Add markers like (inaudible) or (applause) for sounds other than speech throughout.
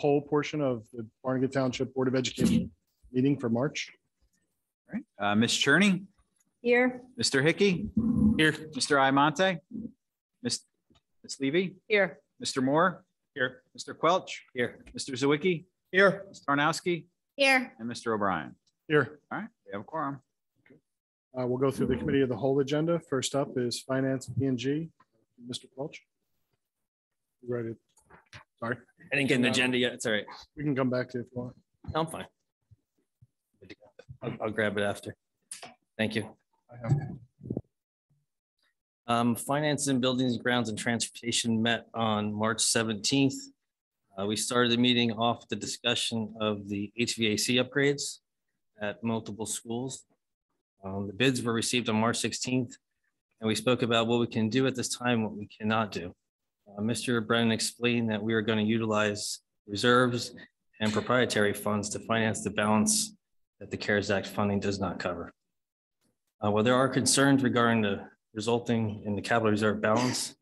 whole portion of the Barnegat Township Board of Education meeting for March. All right. Uh, Ms. Cherney, Here. Mr. Hickey. Here. Mr. Iamonte. Ms. Ms. Levy, Here. Mr. Moore. Here. Mr. Quelch. Here. Mr. Zawicki, Here. Ms. Tarnowski, Here. and Mr. O'Brien. Here. All right, we have a quorum. Uh, We'll go through the committee of the whole agenda. First up is Finance P and G. Mr. Welch. Ready? Sorry, I didn't get an agenda yet. It's all right. we can come back to it if you want. I'm fine. I'll, I'll grab it after. Thank you. Um, Finance and Buildings, Grounds and Transportation met on March seventeenth. Uh, we started the meeting off the discussion of the HVAC upgrades at multiple schools. Um, the bids were received on March sixteenth, and we spoke about what we can do at this time, what we cannot do. Uh, Mr. Brennan explained that we are going to utilize reserves and proprietary funds to finance the balance that the CARES Act funding does not cover. Uh, While there are concerns regarding the resulting in the capital reserve balance,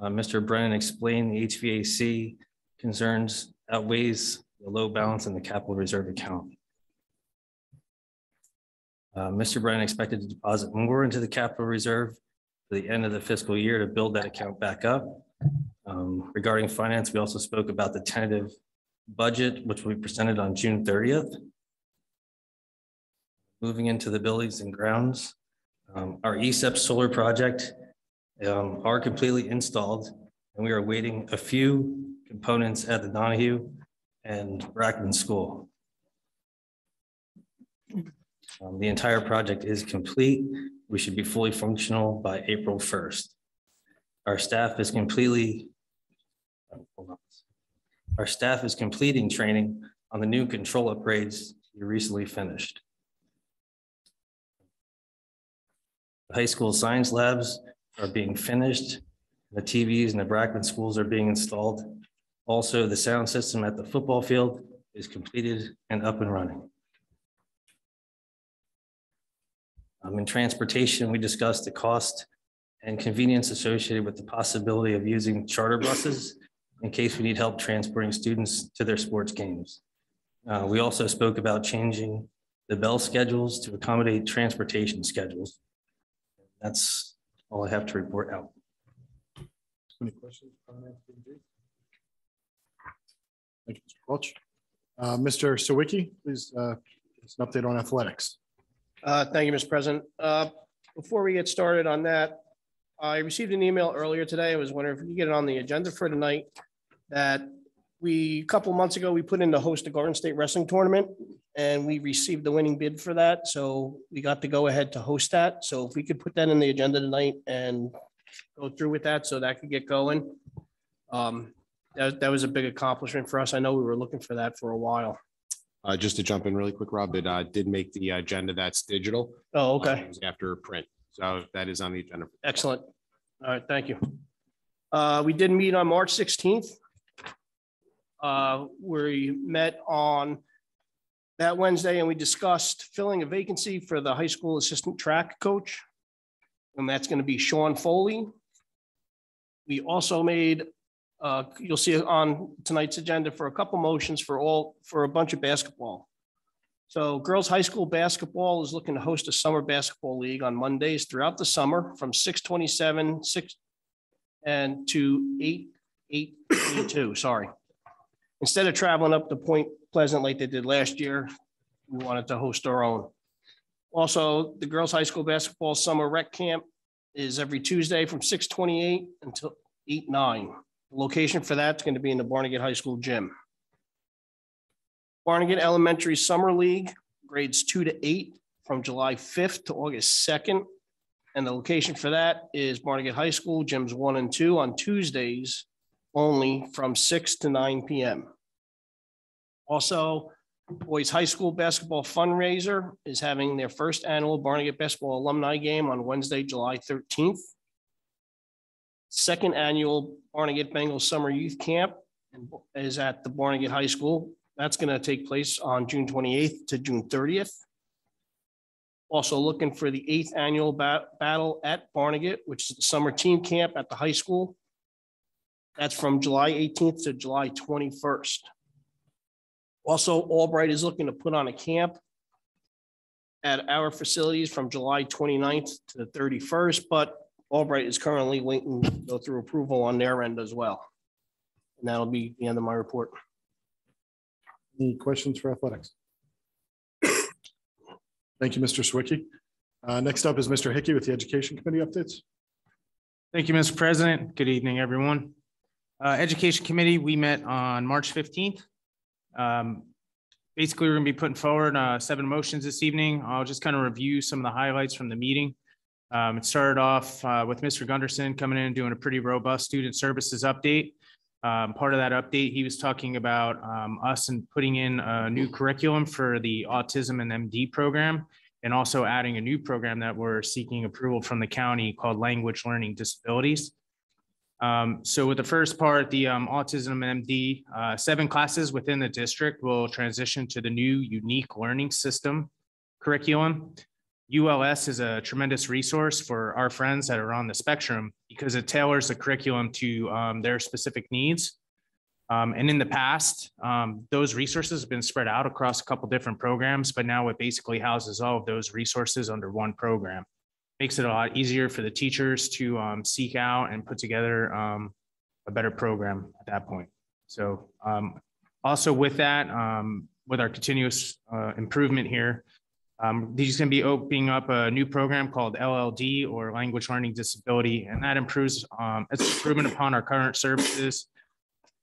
uh, Mr. Brennan explained the HVAC concerns outweighs the low balance in the capital reserve account. Uh, Mr. Brennan expected to deposit more into the capital reserve for the end of the fiscal year to build that account back up. Um, Regarding finance, we also spoke about the tentative budget, which we presented on June thirtieth. Moving into the buildings and grounds, um, our ESIP solar project um, are completely installed, and we are waiting a few components at the Donahue and Brackman School. Um, The entire project is complete. We should be fully functional by April first. Our staff is completely Our staff is completing training on the new control upgrades we recently finished. The High school science labs are being finished. The TVs in the Brackman schools are being installed. Also, the sound system at the football field is completed and up and running. Um, in transportation, we discussed the cost and convenience associated with the possibility of using charter buses in case we need help transporting students to their sports games. Uh, we also spoke about changing the bell schedules to accommodate transportation schedules. That's all I have to report out. Any questions? Finance P? Thank you, Mr. Welch. Uh, Mr. Zawicki, please, uh, give us an update on athletics. Uh, Thank you, Mr. President. Uh, Before we get started on that, I received an email earlier today. I was wondering if we could get it on the agenda for tonight. That we, a couple months ago, we put in to host a Garden State Wrestling Tournament and we received the winning bid for that. So we got to go ahead to host that. So if we could put that in the agenda tonight and go through with that so that could get going. Um, That, that was a big accomplishment for us. I know we were looking for that for a while. Uh, just to jump in really quick, Rob, it uh, did make the agenda that's digital. Oh, Uh, okay. it was After print. So that is on the agenda. Excellent. All right, thank you. Uh, we did meet on March sixteenth. Uh, we met on that Wednesday and we discussed filling a vacancy for the high school assistant track coach. And that's going to be Sean Foley. We also made, uh, you'll see it on tonight's agenda for a couple motions for all, for a bunch of basketball. So girls' high school basketball is looking to host a summer basketball league on Mondays throughout the summer from six twenty-seven, six and to eight, eight, two, sorry. Instead of traveling up to Point Pleasant like they did last year, we wanted to host our own. Also, the girls' high school basketball summer rec camp is every Tuesday from six twenty-eight until eight, nine. The Location for that's going to be in the Barnegat High School gym. Barnegat Elementary Summer League, grades two to eight, from July fifth to August second. And the location for that is Barnegat High School, gyms one and two on Tuesdays only from six to nine PM. Also, Boys High School Basketball Fundraiser is having their first annual Barnegat Basketball Alumni Game on Wednesday, July thirteenth. Second annual Barnegat Bengals Summer Youth Camp is at the Barnegat High School. That's going to take place on June twenty-eighth to June thirtieth. Also looking for the eighth annual ba- battle at Barnegat, which is the summer team camp at the high school. That's from July eighteenth to July twenty-first. Also, Albright is looking to put on a camp at our facilities from July 29th to the thirty-first, but Albright is currently waiting to go through approval on their end as well. And that'll be the end of my report. Any questions for athletics? (coughs) Thank you, Mr. Zawicki. Uh, Next up is Mr. Hickey with the Education Committee updates. Thank you, Mr. President. Good evening, everyone. Uh, Education Committee, we met on March fifteenth. Um, Basically, we're going to be putting forward uh, seven motions this evening. I'll just kind of review some of the highlights from the meeting. Um, It started off uh, with Mr. Gunderson coming in and doing a pretty robust student services update. Um, Part of that update, he was talking about um, us and putting in a new curriculum for the autism and MD program and also adding a new program that we're seeking approval from the county called Language Learning Disabilities. Um, so with the first part, the um, autism MD, uh, seven classes within the district will transition to the new unique learning system curriculum. ULS is a tremendous resource for our friends that are on the spectrum because it tailors the curriculum to um, their specific needs. Um, and in the past, um, those resources have been spread out across a couple different programs, but now it basically houses all of those resources under one program. Makes it a lot easier for the teachers to um, seek out and put together um, a better program at that point. So um, also with that, um, with our continuous uh, improvement here, um, he's going to be opening up a new program called LLD or Language Learning Disability, and that improves, um, it's improvement upon our current services.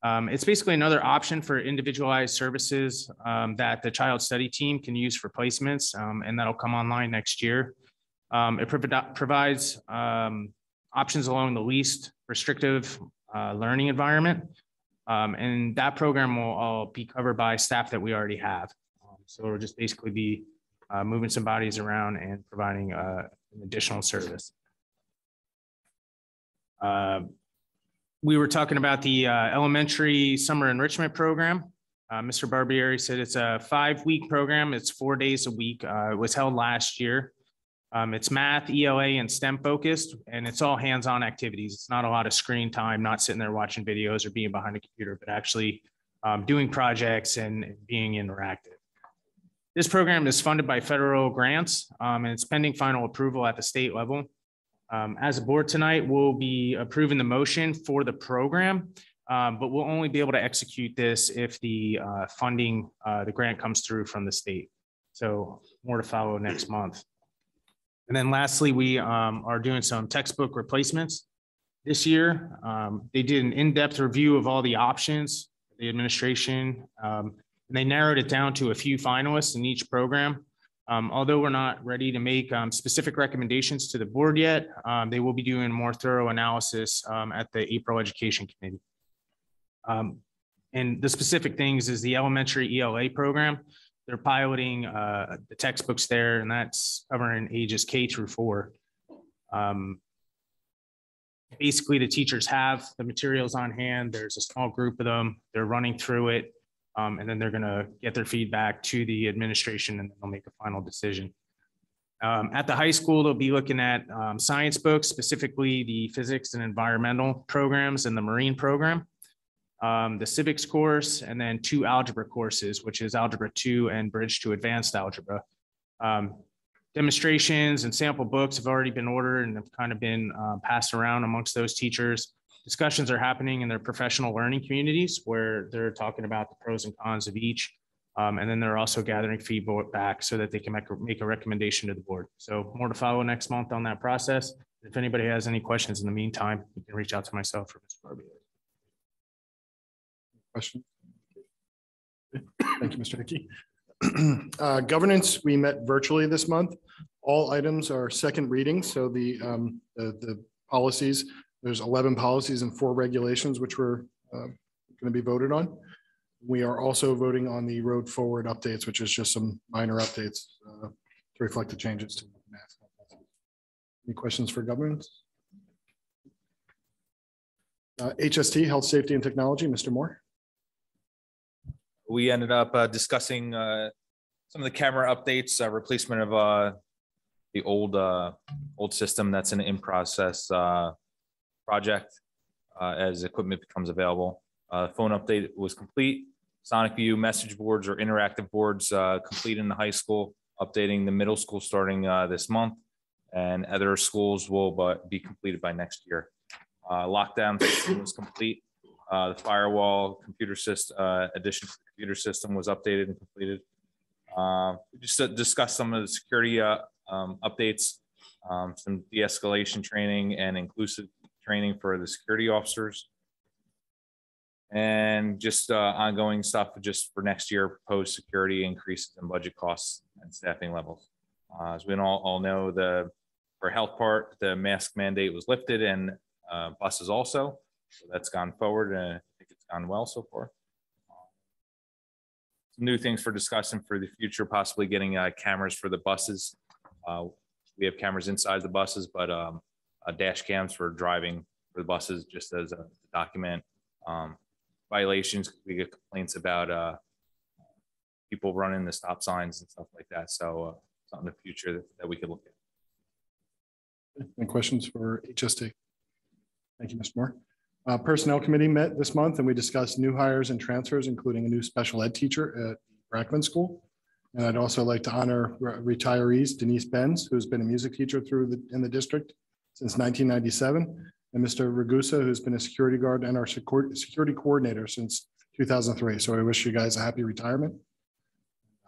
Um, it's basically another option for individualized services um, that the child study team can use for placements, um, and that'll come online next year. Um, it provi- provides um, options along the least restrictive uh, learning environment. Um, and that program will all be covered by staff that we already have. Um, So it'll just basically be uh, moving some bodies around and providing uh, an additional service. Uh, We were talking about the uh, elementary summer enrichment program. Uh, Mr. Barbieri said it's a five-week program. It's four days a week. Uh, It was held last year. Um, It's math, ELA, and STEM focused, and it's all hands-on activities. It's not a lot of screen time, not sitting there watching videos or being behind a computer, but actually um, doing projects and being interactive. This program is funded by federal grants, um, and it's pending final approval at the state level. Um, As a board tonight, we'll be approving the motion for the program, um, but we'll only be able to execute this if the uh, funding, uh, the grant comes through from the state. So more to follow next month. And then lastly, we um, are doing some textbook replacements this year. Um, They did an in-depth review of all the options, the administration, um, and they narrowed it down to a few finalists in each program. Um, Although we're not ready to make um, specific recommendations to the board yet, um, they will be doing more thorough analysis at the April Education Committee. And the specific things is the elementary ELA program. They're piloting uh, the textbooks there, and that's covering ages K through four. Um, Basically, the teachers have the materials on hand. There's a small group of them. They're running through it. um, and then they're going to get their feedback to the administration and they'll make a final decision. Um, At the high school, they'll be looking at um, science books, specifically the physics and environmental programs and the marine program um, the civics course, and then two algebra courses, which is Algebra 2 and Bridge to Advanced Algebra. Um, demonstrations and sample books have already been ordered and have kind of been uh, passed around amongst those teachers. Discussions are happening in their professional learning communities where they're talking about the pros and cons of each. Um, and then they're also gathering feedback so that they can make, a- make a recommendation to the board. So more to follow next month on that process. If anybody has any questions in the meantime, you can reach out to myself or Mr. Barbieri. Question? Thank you, Mr. Hickey. (clears throat) Uh, Governance, we met virtually this month. All items are second reading, so the, um, the, the policies, there's 11 policies and four regulations which were going to be voted on. We are also voting on the road forward updates, which is just some minor updates uh, to reflect the changes to. Any questions for governance? Uh, HST, Health, Safety and Technology, Mr. Moore. We ended up uh, discussing uh, some of the camera updates, uh, replacement of uh, the old uh, old system that's an in process uh, project uh, as equipment becomes available. Uh, Phone update was complete. Sonic View message boards or interactive boards uh, complete in the high school, updating the middle school starting uh, this month. And other schools will be completed by next year. Uh, Lockdown was complete. Uh, The firewall computer system, addition to the computer system was updated and completed. Uh, we Just to discuss some of the security uh, um, updates, um, some de-escalation training and inclusive training for the security officers. And just uh, ongoing stuff just for next year, proposed security increases in budget costs and staffing levels. Uh, As we all, all know, the, for health part, the mask mandate was lifted and uh, buses also. So that's gone forward and I think it's gone well so far. Some New things for discussion for the future, possibly getting uh, cameras for the buses. Uh, We have cameras inside the buses, but um, uh, dash cams for driving for the buses, just as a document um, violations. We get complaints about uh, people running the stop signs and stuff like that. So uh, something in the future that- that we could look at. Any questions for HST? Thank you, Mr. Moore. Uh, Personnel Committee met this month and we discussed new hires and transfers, including a new special ed teacher at Brackman School. And I'd also like to honor re- retirees Denise Benz, who's been a music teacher through the, in the district since 1997, and Mr. Ragusa, who's been a security guard and our security, coordinator since 2003. So I wish you guys a happy retirement.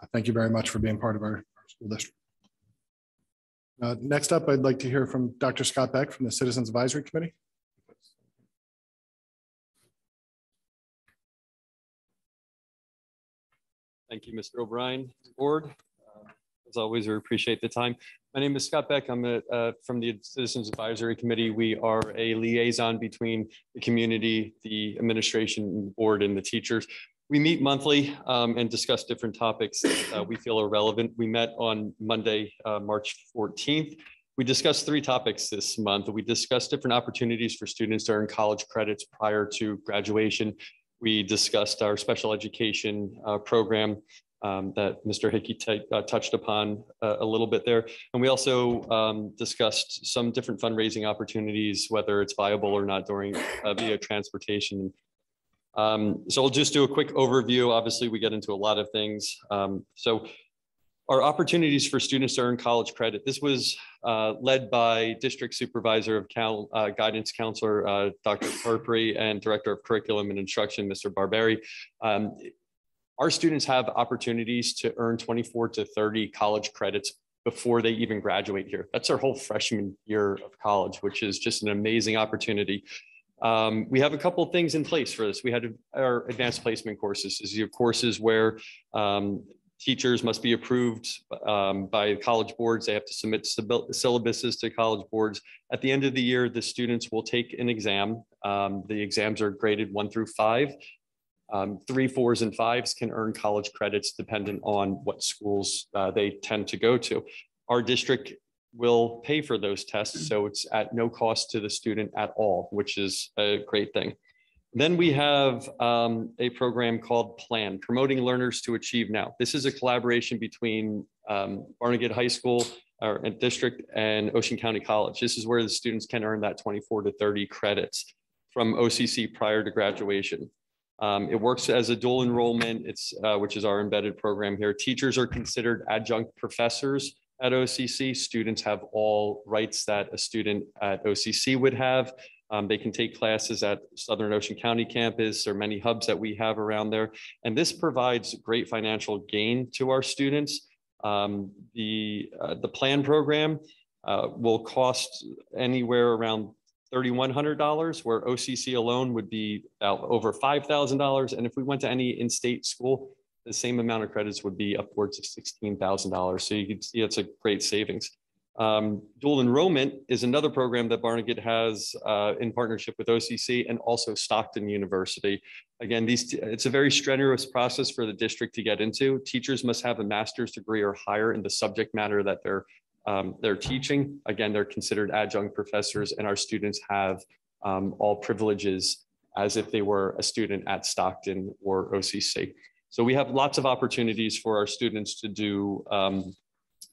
Uh, Thank you very much for being part of our, our school district. Uh, Next up, I'd like to hear from Dr. Scott Beck from the Citizens Advisory Committee. Thank you, Mr. O'Brien, Board. Uh, As always, we appreciate the time. My name is Scott Beck. I'm a, uh, from the Citizens Advisory Committee. We are a liaison between the community, the administration board and the teachers. We meet monthly um, and discuss different topics that uh, we feel are relevant. We met on Monday, uh, March 14th. We discussed three topics this month. We discussed different opportunities for students to earn college credits prior to graduation. We discussed our special education uh, program um, that Mr. Hickey uh, touched upon uh, a little bit there. And we also um, discussed some different fundraising opportunities, whether it's viable or not during uh, via transportation. Um, So I'll just do a quick overview. Obviously, we get into a lot of things. Um, So our opportunities for students to earn college credit. This was uh, led by District Supervisor of Cal, uh, Guidance Counselor, uh, Dr. Purpuri, and Director of Curriculum and Instruction, Mr. Barbieri. Um, Our students have opportunities to earn 24 to 30 college credits before they even graduate here. That's their whole freshman year of college, which is just an amazing opportunity. Um, we have a couple of things in place for this. We had our advanced placement courses. These are courses where um, teachers must be approved um, by college boards. They have to submit syllabuses to college boards. At the end of the year, the students will take an exam. Um, the exams are graded one through five. Um, three, fours, and fives can earn college credits dependent on what schools uh, they tend to go to. Our district will pay for those tests, so it's at no cost to the student at all, which is a great thing. Then we have um, a program called Plan, Promoting Learners to Achieve Now. This is a collaboration between um, Barnegat High School, our district, and Ocean County College. This is where the students can earn that 24 to 30 credits from OCC prior to graduation. Um, it works as a dual enrollment, it's, uh, which is our embedded program here. Teachers are considered adjunct professors at OCC. Students have all rights that a student at OCC would have. Um, they can take classes at Southern Ocean County campus or many hubs that we have around there. And this provides great financial gain to our students. Um, the, uh, the plan program uh, will cost anywhere around $3,100, where OCC alone would be about over $5,000. And if we went to any in-state school, the same amount of credits would be upwards of $16,000. So you can see it's a great savings. Um, dual enrollment is another program that Barnegat has uh, in partnership with OCC and also Stockton University. Again, these it's a very strenuous process for the district to get into. Teachers must have a master's degree or higher in the subject matter that they're um, they're teaching. Again, they're considered adjunct professors, and our students have um, all privileges as if they were a student at Stockton or OCC. So we have lots of opportunities for our students to do um,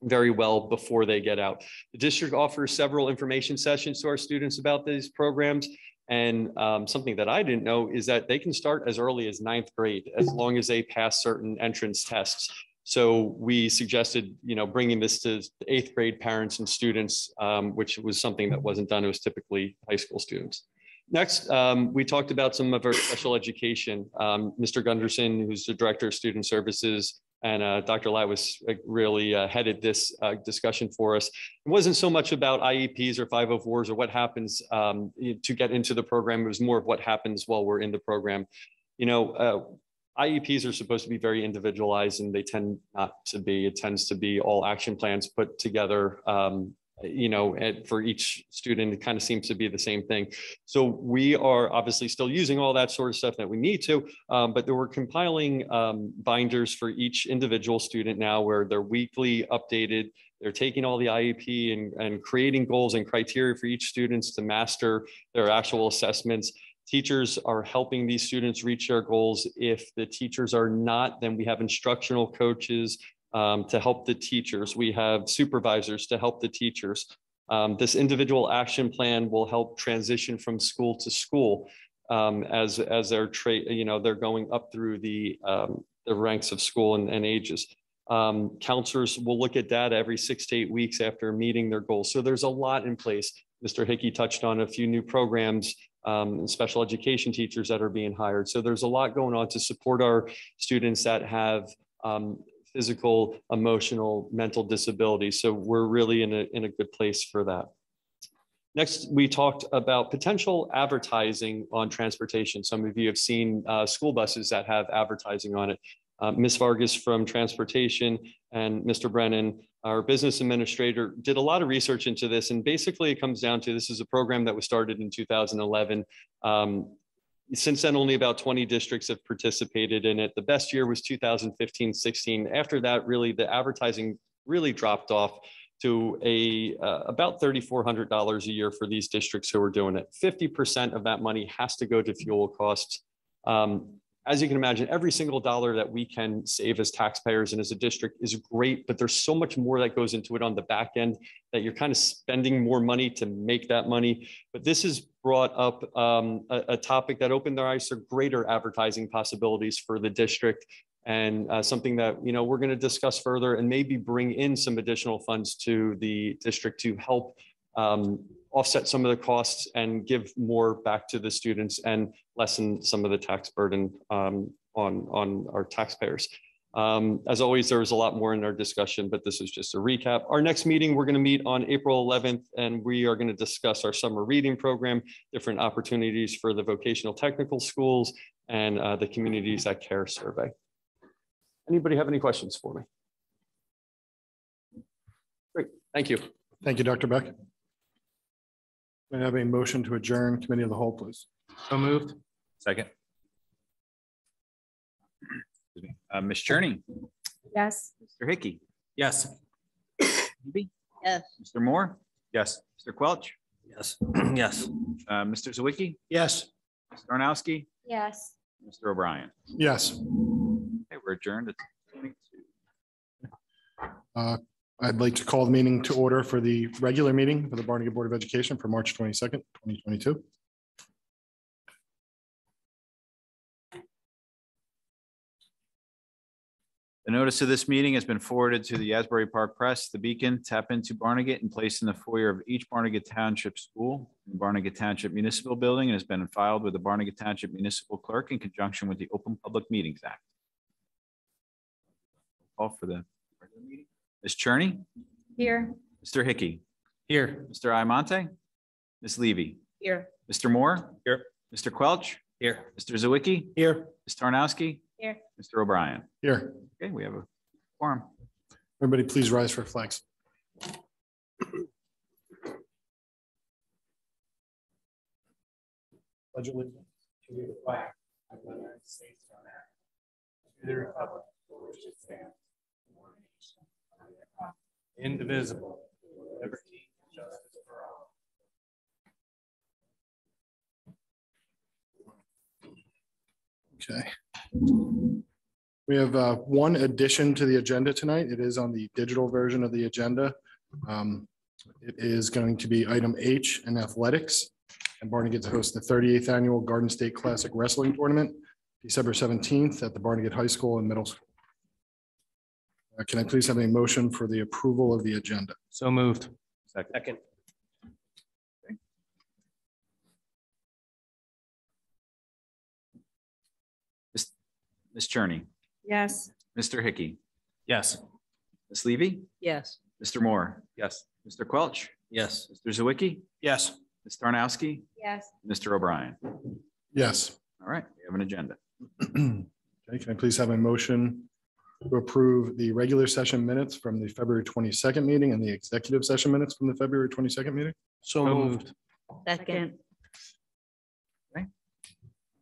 very well before they get out. The district offers several information sessions to our students about these programs. And um, something that I didn't know is that they can start as early as ninth grade, as long as they pass certain entrance tests. So we suggested, you know, bringing this to eighth grade parents and students, um, which was something that wasn't done. It was typically high school students. Next, um, we talked about some of our special education. Um, Mr. Gunderson, who's the Director of Student Services, and uh, Dr. Lai was uh, really uh, headed this uh, discussion for us. It wasn't so much about IEPs or 504s or what happens um, to get into the program. It was more of what happens while we're in the program. You know, uh, IEPs are supposed to be very individualized and they tend not to be. It tends to be all action plans put together um, you know, and for each student, it kind of seems to be the same thing. So we are obviously still using all that sort of stuff that we need to, um, but we're compiling um, binders for each individual student now where they're weekly updated. They're taking all the IEP and, and creating goals and criteria for each students to master their actual assessments. Teachers are helping these students reach their goals. If the teachers are not, then we have instructional coaches um, to help the teachers. We have supervisors to help the teachers. Um, this individual action plan will help transition from school to school um, as as they're tra- you know they're going up through the um, the ranks of school and, and ages. Um, counselors will look at data every six to eight weeks after meeting their goals. So there's a lot in place. Mr. Hickey touched on a few new programs um, and special education teachers that are being hired. So there's a lot going on to support our students that have um, physical, emotional, mental disability. So we're really in a, in a good place for that. Next, we talked about potential advertising on transportation. Some of you have seen uh, school buses that have advertising on it. Uh, Ms. Vargas from Transportation and Mr. Brennan, our business administrator, did a lot of research into this. And basically it comes down to, this is a program that was started in 2011. Um, since then, only about 20 districts have participated in it. The best year was 2015, 16. After that, really, the advertising really dropped off to a uh, about $3,400 a year for these districts who are doing it. 50% of that money has to go to fuel costs. Um, as you can imagine, every single dollar that we can save as taxpayers and as a district is great, but there's so much more that goes into it on the back end that you're kind of spending more money to make that money. But this has brought up um, a, a, topic that opened their eyes to greater advertising possibilities for the district and uh, something that you know we're going to discuss further and maybe bring in some additional funds to the district to help um, offset some of the costs and give more back to the students and lessen some of the tax burden um, on, on our taxpayers. Um, as always, there was a lot more in our discussion, but this is just a recap. Our next meeting, we're going to meet on April 11th, and we are going to discuss our summer reading program, different opportunities for the vocational technical schools, and uh, the communities that care survey. Anybody have any questions for me? Great, thank you. Thank you, Dr. Beck. May I have a motion to adjourn committee of the whole, please? So moved. Second. Uh, Ms. Cherney. Yes. Mr. Hickey. Yes. Yes. Mr. Moore. Yes. Mr. Quelch. Yes. (clears throat) yes. Uh, Mr. Zawicki. Yes. Mr. Tarnowski. Yes. Mr. O'Brien. Yes. Okay, we're adjourned. Uh, I'd like to call the meeting to order for the regular meeting for the Barnegat Board of Education for March 22nd, 2022. The notice of this meeting has been forwarded to the Asbury Park Press, the Beacon, Tap into Barnegat, and placed in the foyer of each Barnegat Township School, in the Barnegat Township Municipal Building, and has been filed with the Barnegat Township Municipal Clerk in conjunction with the Open Public Meetings Act. Call for the regular meeting. Ms. Cherney, Here. Mr. Hickey, Here. Mr. Iamonte, Ms. Levy, Here. Mr. Moore. Here. Mr. Quelch, Here. Mr. Zawicki, Here. Ms. Tarnowski, Here. Mr. O'Brien. Here, Okay, we have a forum. everybody please rise for flags. Pledge allegiance to the flag of the United States of America, to the republic for which it stands, one nation, under God, Indivisible. liberty and justice for all. Okay. We have uh, one addition to the agenda tonight. It is on the digital version of the agenda. Um, It is going to be item H in athletics. And Barnegat to host the thirty-eighth Annual Garden State Classic Wrestling Tournament, December seventeenth at the Barnegat High School and Middle School. Uh, Can I please have a motion for the approval of the agenda? So moved. Second. Ms. Cherney, Yes. Mr. Hickey, Yes. Ms. Levy, Yes. Mr. Moore, Yes. Mr. Quelch, Yes. Mr. Zawicki, Yes. Ms. Tarnowski, Yes. Mr. O'Brien. Yes. All right, we have an agenda. (clears throat) Okay, can I please have a motion to approve the regular session minutes from the February twenty-second meeting and the executive session minutes from the February twenty-second meeting? So moved. Second.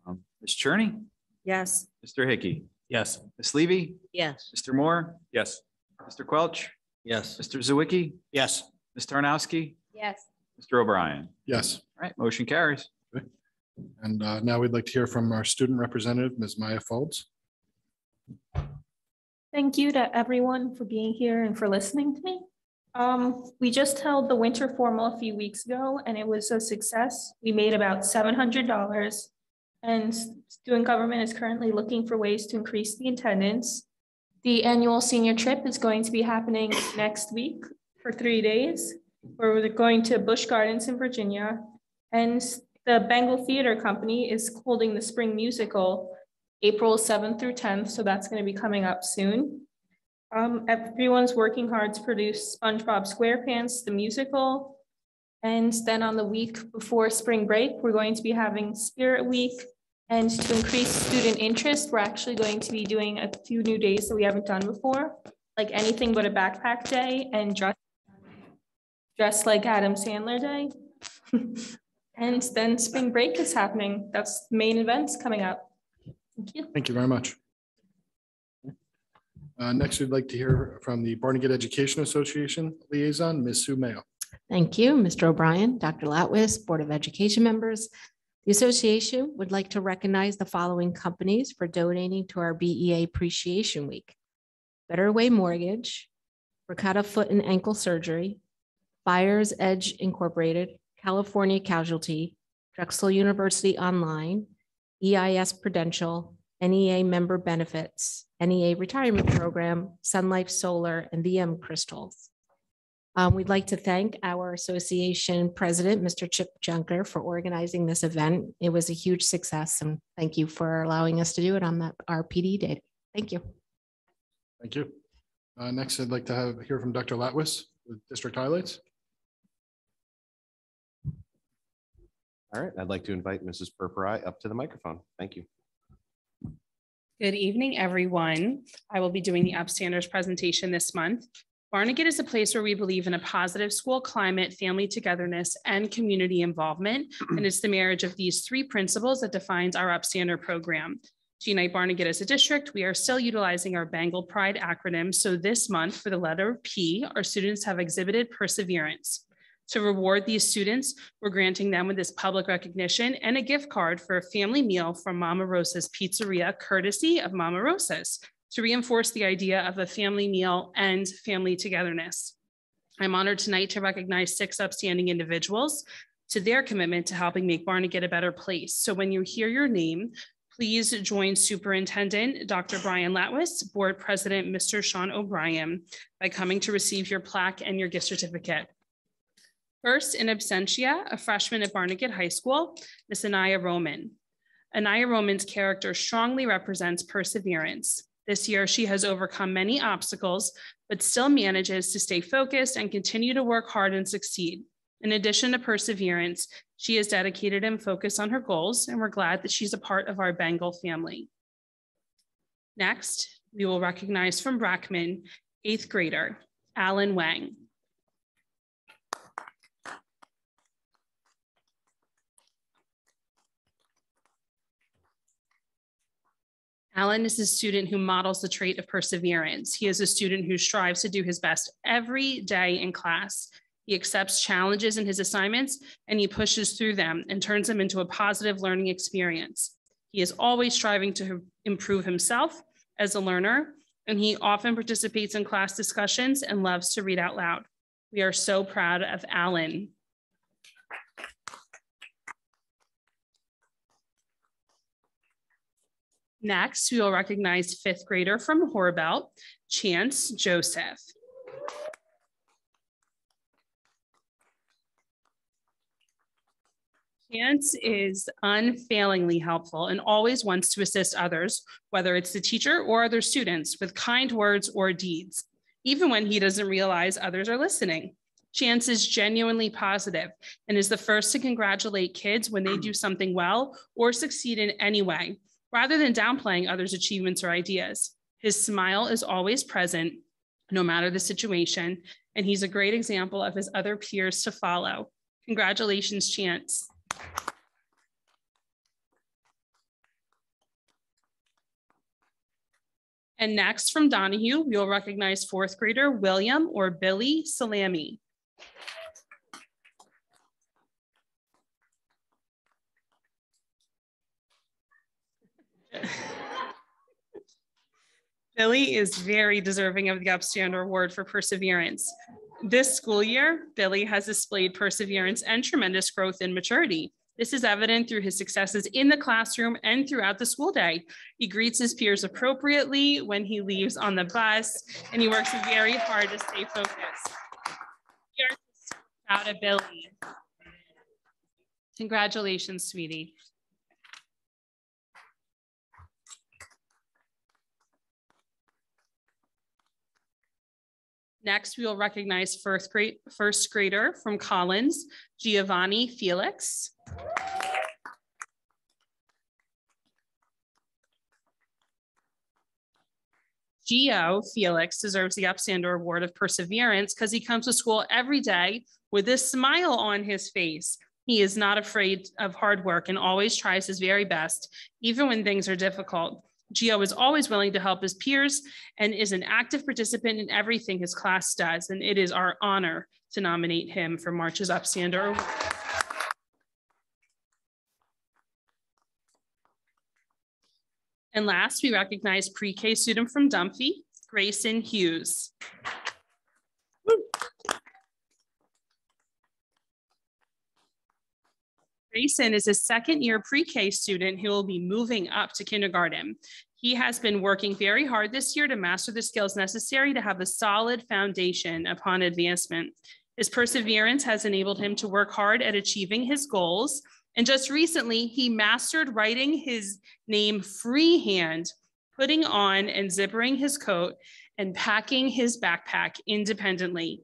Um, Ms. Cherney, Yes. Mr. Hickey, Yes. Ms. Levy, Yes. Mr. Moore, Yes. Mr. Quelch, Yes. Mr. Zawicki, Yes. Ms. Tarnowski, Yes. Mr. O'Brien. Yes. All right, motion carries. And uh, now we'd like to hear from our student representative, Ms. Maya Folds. Thank you to everyone for being here and for listening to me. Um, we just held the winter formal a few weeks ago and it was a success. We made about seven hundred dollars. And student government is currently looking for ways to increase the attendance. The annual senior trip is going to be happening (coughs) next week for three days. Where we're going to Busch Gardens in Virginia. And the Bengal Theater Company is holding the spring musical April seventh through tenth, so that's gonna be coming up soon. Um, everyone's working hard to produce SpongeBob SquarePants, the musical. And then on the week before spring break, we're going to be having Spirit Week. And to increase student interest, we're actually going to be doing a few new days that we haven't done before, like anything but a backpack day and dress. Dress like Adam Sandler Day. (laughs) And then spring break is happening. That's the main events coming up. Thank you. Thank you very much. Uh, Next, we'd like to hear from the Barnegat Education Association Liaison, Ms. Sue Mayo. Thank you, Mr. O'Brien, Dr. Latwis, Board of Education members. The association would like to recognize the following companies for donating to our BEA Appreciation Week. Better Way Mortgage, Ricotta Foot and Ankle Surgery, Buyers Edge Incorporated, California Casualty, Drexel University Online, EIS Prudential, NEA Member Benefits, NEA Retirement Program, Sun Life Solar, and VM Crystals. Um, we'd like to thank our association president, Mr. Chip Junker, for organizing this event. It was a huge success and thank you for allowing us to do it on that RPD day. Thank you. Thank you. Uh, Next, I'd like to have, hear from Dr. Latwis with district highlights. All right, I'd like to invite Mrs. Purpuri up to the microphone. Thank you. Good evening, everyone. I will be doing the upstanders presentation this month. Barnegat is a place where we believe in a positive school climate, family togetherness, and community involvement. And it's the marriage of these three principles that defines our upstander program. To unite Barnegat as a district, we are still utilizing our Bengal Pride acronym. So this month, for the letter P, our students have exhibited perseverance. To reward these students, we're granting them with this public recognition and a gift card for a family meal from Mama Rosa's Pizzeria, courtesy of Mama Rosa's, to reinforce the idea of a family meal and family togetherness. I'm honored tonight to recognize six upstanding individuals to their commitment to helping make Barnegat a better place. So when you hear your name, please join Superintendent Dr. Brian Latwis, Board President Mr. Sean O'Brien by coming to receive your plaque and your gift certificate. First, in absentia, a freshman at Barnegat High School, Miss Anaya Roman. Anaya Roman's character strongly represents perseverance. This year, she has overcome many obstacles, but still manages to stay focused and continue to work hard and succeed. In addition to perseverance, she is dedicated and focused on her goals, and we're glad that she's a part of our Bengal family. Next, we will recognize from Brackman, eighth grader, Alan Wang. Alan is a student who models the trait of perseverance. He is a student who strives to do his best every day in class. He accepts challenges in his assignments and he pushes through them and turns them into a positive learning experience. He is always striving to improve himself as a learner, and he often participates in class discussions and loves to read out loud. We are so proud of Alan. Next, we will recognize fifth grader from Horbelt, Chance Joseph. Chance is unfailingly helpful and always wants to assist others, whether it's the teacher or other students, with kind words or deeds, even when he doesn't realize others are listening. Chance is genuinely positive and is the first to congratulate kids when they do something well or succeed in any way, rather than downplaying others' achievements or ideas. His smile is always present, no matter the situation, and he's a great example of his other peers to follow. Congratulations, Chance. And next from Donahue, we will recognize fourth grader William or Billy Salami. (laughs) Billy is very deserving of the Upstander Award for perseverance. This school year, Billy has displayed perseverance and tremendous growth in maturity. This is evident through his successes in the classroom and throughout the school day. He greets his peers appropriately when he leaves on the bus, and he works very hard to stay focused. We are proud of Billy. Congratulations, sweetie. Next, we will recognize first grade, first grader from Collins, Giovanni Felix. Gio Felix deserves the Upstander Award of Perseverance because he comes to school every day with a smile on his face. He is not afraid of hard work and always tries his very best, even when things are difficult. Gio is always willing to help his peers and is an active participant in everything his class does. And it is our honor to nominate him for March's Upstander Award. And last, we recognize pre-K student from Dunfee, Grayson Hughes. Grayson is a second year pre-K student who will be moving up to kindergarten. He has been working very hard this year to master the skills necessary to have a solid foundation upon advancement. His perseverance has enabled him to work hard at achieving his goals. And just recently, he mastered writing his name freehand, putting on and zippering his coat and packing his backpack independently.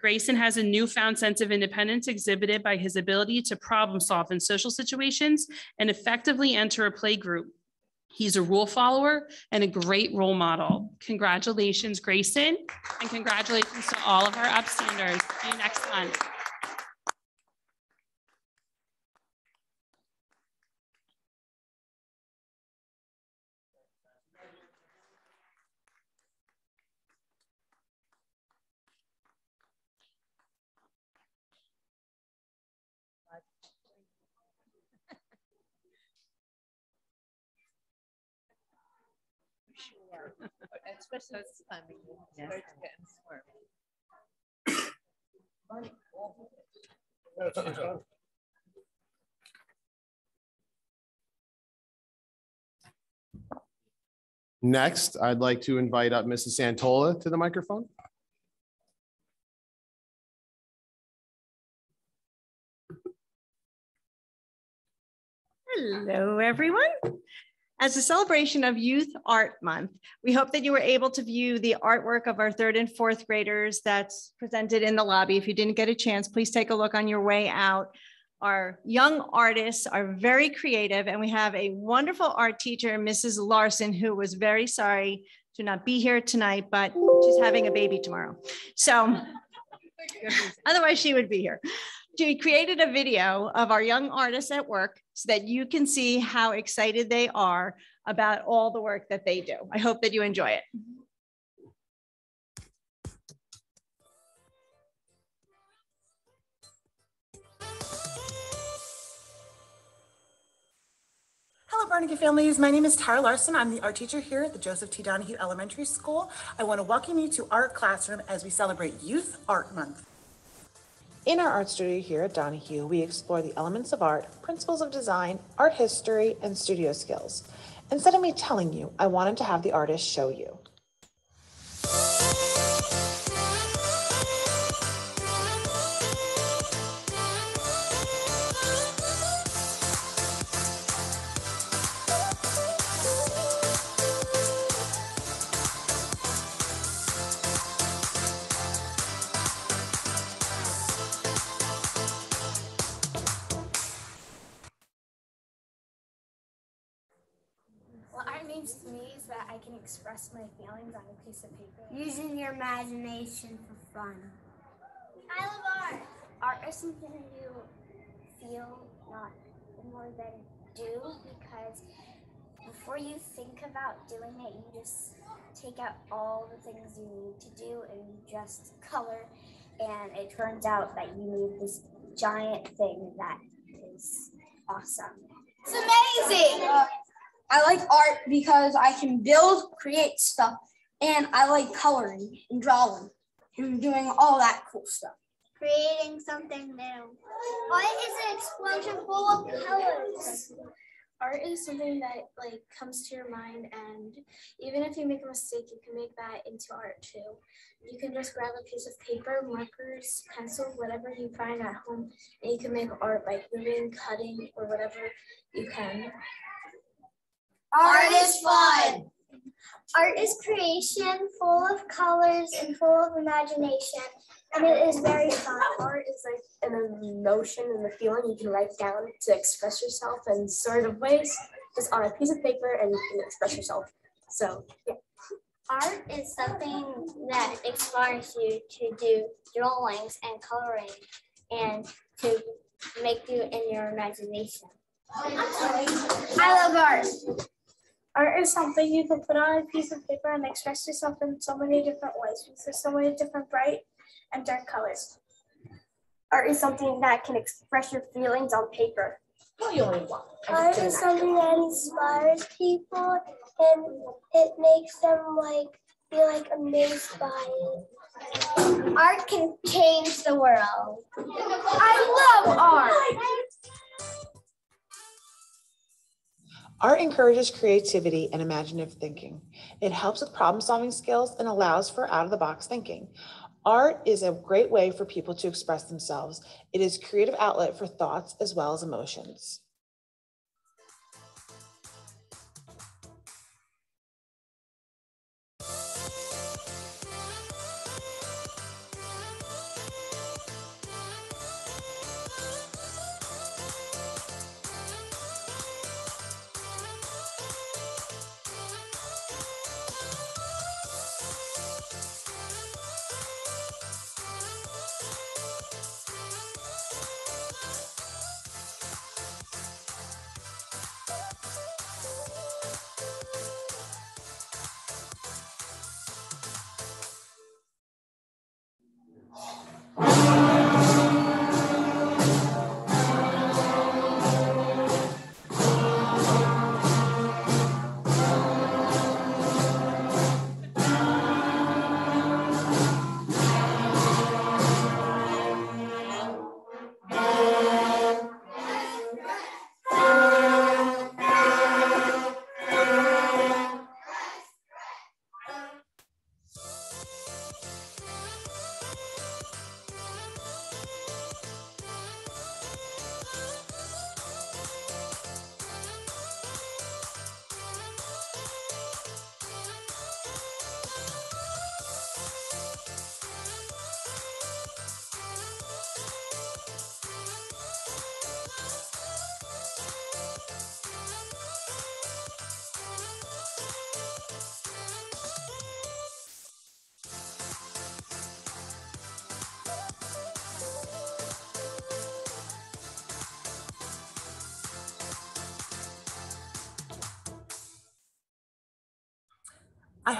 Grayson has a newfound sense of independence exhibited by his ability to problem solve in social situations and effectively enter a play group. He's a rule follower and a great role model. Congratulations, Grayson, and congratulations to all of our upstanders. See you next month. Especially this time. of year, it starts getting swarmy. Next, I'd like to invite up Mrs. Santola to the microphone. Hello, everyone. As a celebration of Youth Art Month, we hope that you were able to view the artwork of our third and fourth graders that's presented in the lobby. If you didn't get a chance, please take a look on your way out. Our young artists are very creative, and we have a wonderful art teacher, Mrs. Larson, who was very sorry to not be here tonight, but she's having a baby tomorrow. So (laughs) otherwise, she would be here. She created a video of our young artists at work so that you can see how excited they are about all the work that they do. I hope that you enjoy it. Hello, Barnegat families. My name is Tara Larson. I'm the art teacher here at the Joseph T. Donahue Elementary School. I want to welcome you to our classroom as we celebrate Youth Art Month. In our art studio here at Donahue, we explore the elements of art, principles of design, art history, and studio skills. Instead of me telling you, I wanted to have the artist show you. Express my feelings on a piece of paper. Using your imagination for fun. I love art. Art is something you feel, not more than do, because before you think about doing it, you just take out all the things you need to do and you just color. And it turns out that you need this giant thing that is awesome. It's amazing. I like art because I can build, create stuff, and I like coloring and drawing and doing all that cool stuff. Creating something new. Art is an explosion full of colors. art is something that like comes to your mind and even if you make a mistake you can make that into art too you can just grab a piece of paper markers pencil whatever you find at home and you can make art by gluing cutting or whatever you can Art is fun. Art is creation full of colors and full of imagination, and it is very fun. art is like an emotion and a feeling you can write down to express yourself in sort of ways just on a piece of paper and you can express yourself so yeah Art is something that inspires you to do drawings and coloring and to make you in your imagination. I love art. Art is something you can put on a piece of paper and express yourself in so many different ways because there's so many different bright and dark colors. Art is something that can express your feelings on paper. Art is something that inspires people and it makes them like feel like amazed by it. Art can change the world. I love art. Art encourages creativity and imaginative thinking. It helps with problem solving skills and allows for out of the box thinking. Art is a great way for people to express themselves. It is creative outlet for thoughts as well as emotions.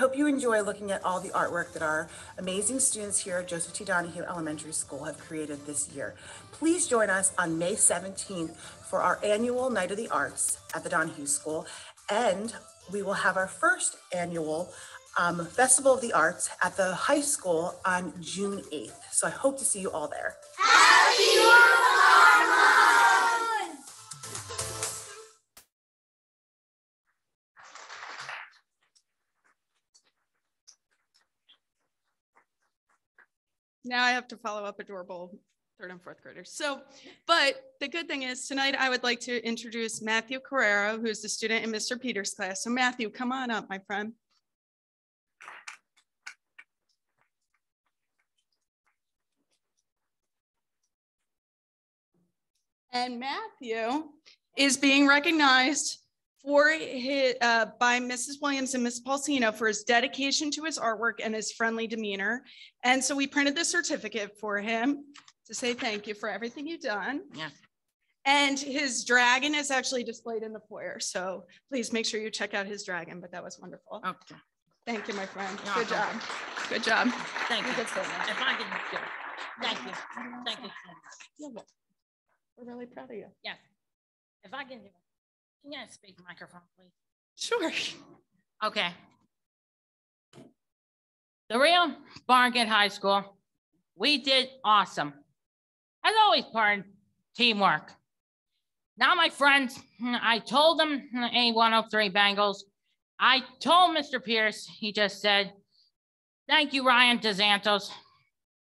Hope you enjoy looking at all the artwork that our amazing students here at Joseph T. Donahue Elementary School have created this year. Please join us on May 17th for our annual Night of the Arts at the Donahue School. And we will have our first annual um, Festival of the Arts at the high school on June 8th. So I hope to see you all there. Now I have to follow up adorable third and fourth graders. So, but the good thing is tonight I would like to introduce Matthew Carrera, who's the student in Mr. Peters' class. So Matthew, come on up, my friend. And Matthew is being recognized for his, uh, by Mrs. Williams and Miss Paulsino for his dedication to his artwork and his friendly demeanor. And so we printed the certificate for him to say thank you for everything you've done. Yeah. And his dragon is actually displayed in the foyer. So please make sure you check out his dragon, but that was wonderful. Okay. Thank you, my friend. Good job. Good job. Thank you. Statement. If I can, yeah. thank you, thank you. We're really proud of you. Yes. If I can, can you speak microphone, please? Sure. Okay. The real Barnegat High School, we did awesome. As always, part of teamwork. Now, my friends, I told them A103 Bengals. I told Mr. Pierce, he just said, thank you, Ryan DeSantos,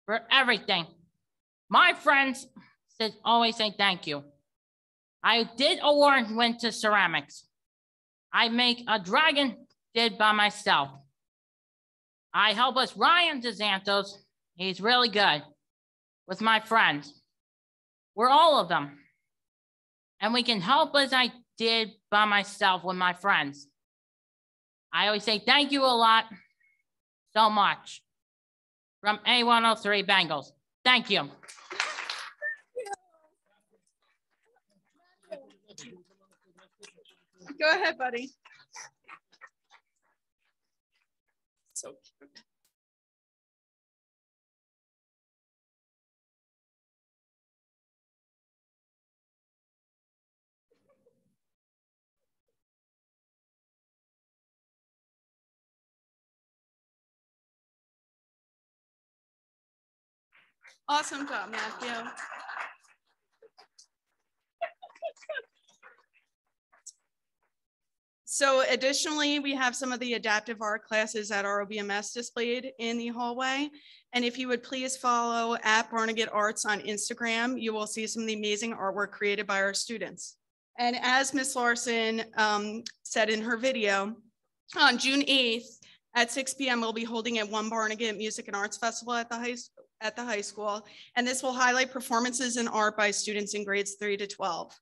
for everything. My friends said, always say thank you. I did award win to ceramics. I make a dragon did by myself. I help us Ryan DeSantos. He's really good with my friends. We're all of them. And we can help as I did by myself with my friends. I always say thank you a lot, so much. From A103 Bengals. Thank you. Go ahead, buddy. So cute. Awesome job, Matthew. So additionally, we have some of the adaptive art classes at our displayed in the hallway. And if you would please follow at Barnegat Arts on Instagram, you will see some of the amazing artwork created by our students. And as Ms. Larson um, said in her video, on June 8th at 6 p.m., we'll be holding a One Barnegat Music and Arts Festival at the high, at the high school. And this will highlight performances in art by students in grades 3 to 12.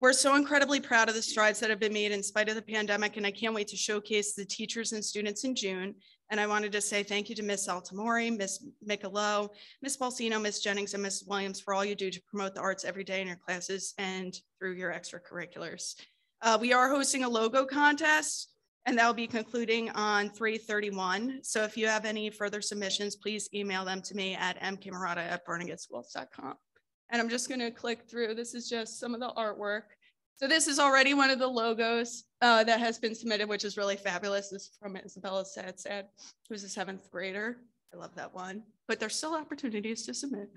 We're so incredibly proud of the strides that have been made in spite of the pandemic, and I can't wait to showcase the teachers and students in June. And I wanted to say thank you to Miss Altamori, Miss Michelot, Miss Balsino, Miss Jennings, and Miss Williams for all you do to promote the arts every day in your classes and through your extracurriculars. Uh, we are hosting a logo contest, and that will be concluding on 331. So if you have any further submissions, please email them to me at mcamarata@barnegatschools.com. And I'm just going to click through. This is just some of the artwork. So this is already one of the logos uh, that has been submitted, which is really fabulous. This is from Isabella Sad, who's a seventh grader. I love that one, but there's still opportunities to submit.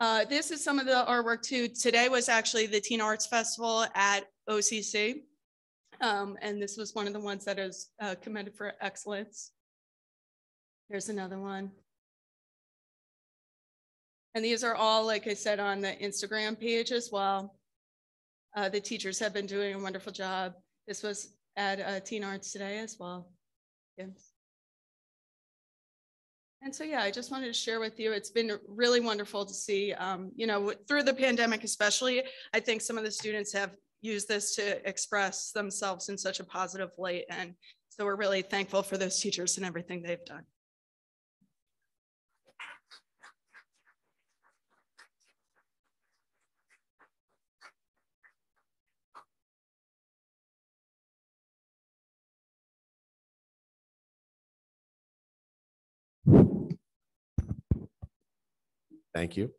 Uh, this is some of the artwork too. Today was actually the Teen Arts Festival at OCC. Um, and this was one of the ones that is uh, commended for excellence. Here's another one. And these are all, like I said, on the Instagram page as well. Uh, the teachers have been doing a wonderful job. This was at uh, Teen Arts today as well. Yes. And so, yeah, I just wanted to share with you, it's been really wonderful to see, um, you know, through the pandemic, especially, I think some of the students have used this to express themselves in such a positive light. And so we're really thankful for those teachers and everything they've done. Thank you.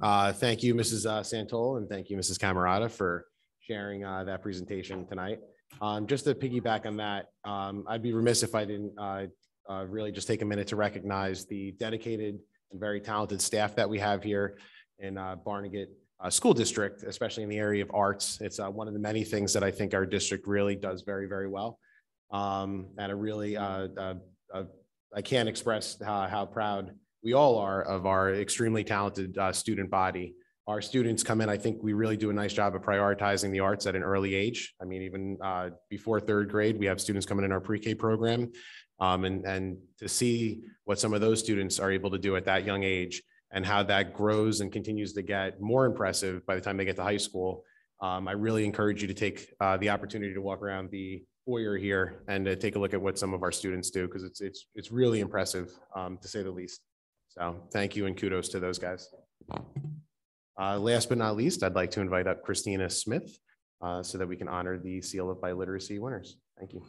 Uh, Thank you, Mrs. uh, Santol, and thank you, Mrs. Camarata, for sharing uh, that presentation tonight. Um, Just to piggyback on that, um, I'd be remiss if I didn't uh, uh, really just take a minute to recognize the dedicated and very talented staff that we have here in uh, Barnegat School District, especially in the area of arts. It's one of the many things that I think our district really does very, very well. Um, And I really, I can't express how proud we all are of our extremely talented uh, student body. Our students come in, I think we really do a nice job of prioritizing the arts at an early age. I mean, even uh, before third grade, we have students coming in our pre-K program. Um, and, and to see what some of those students are able to do at that young age and how that grows and continues to get more impressive by the time they get to high school. Um, I really encourage you to take uh, the opportunity to walk around the foyer here and to take a look at what some of our students do because it's, it's, it's really impressive um, to say the least. So thank you and kudos to those guys. Uh, last but not least, I'd like to invite up Christina Smith uh, so that we can honor the Seal of Biliteracy winners. Thank you.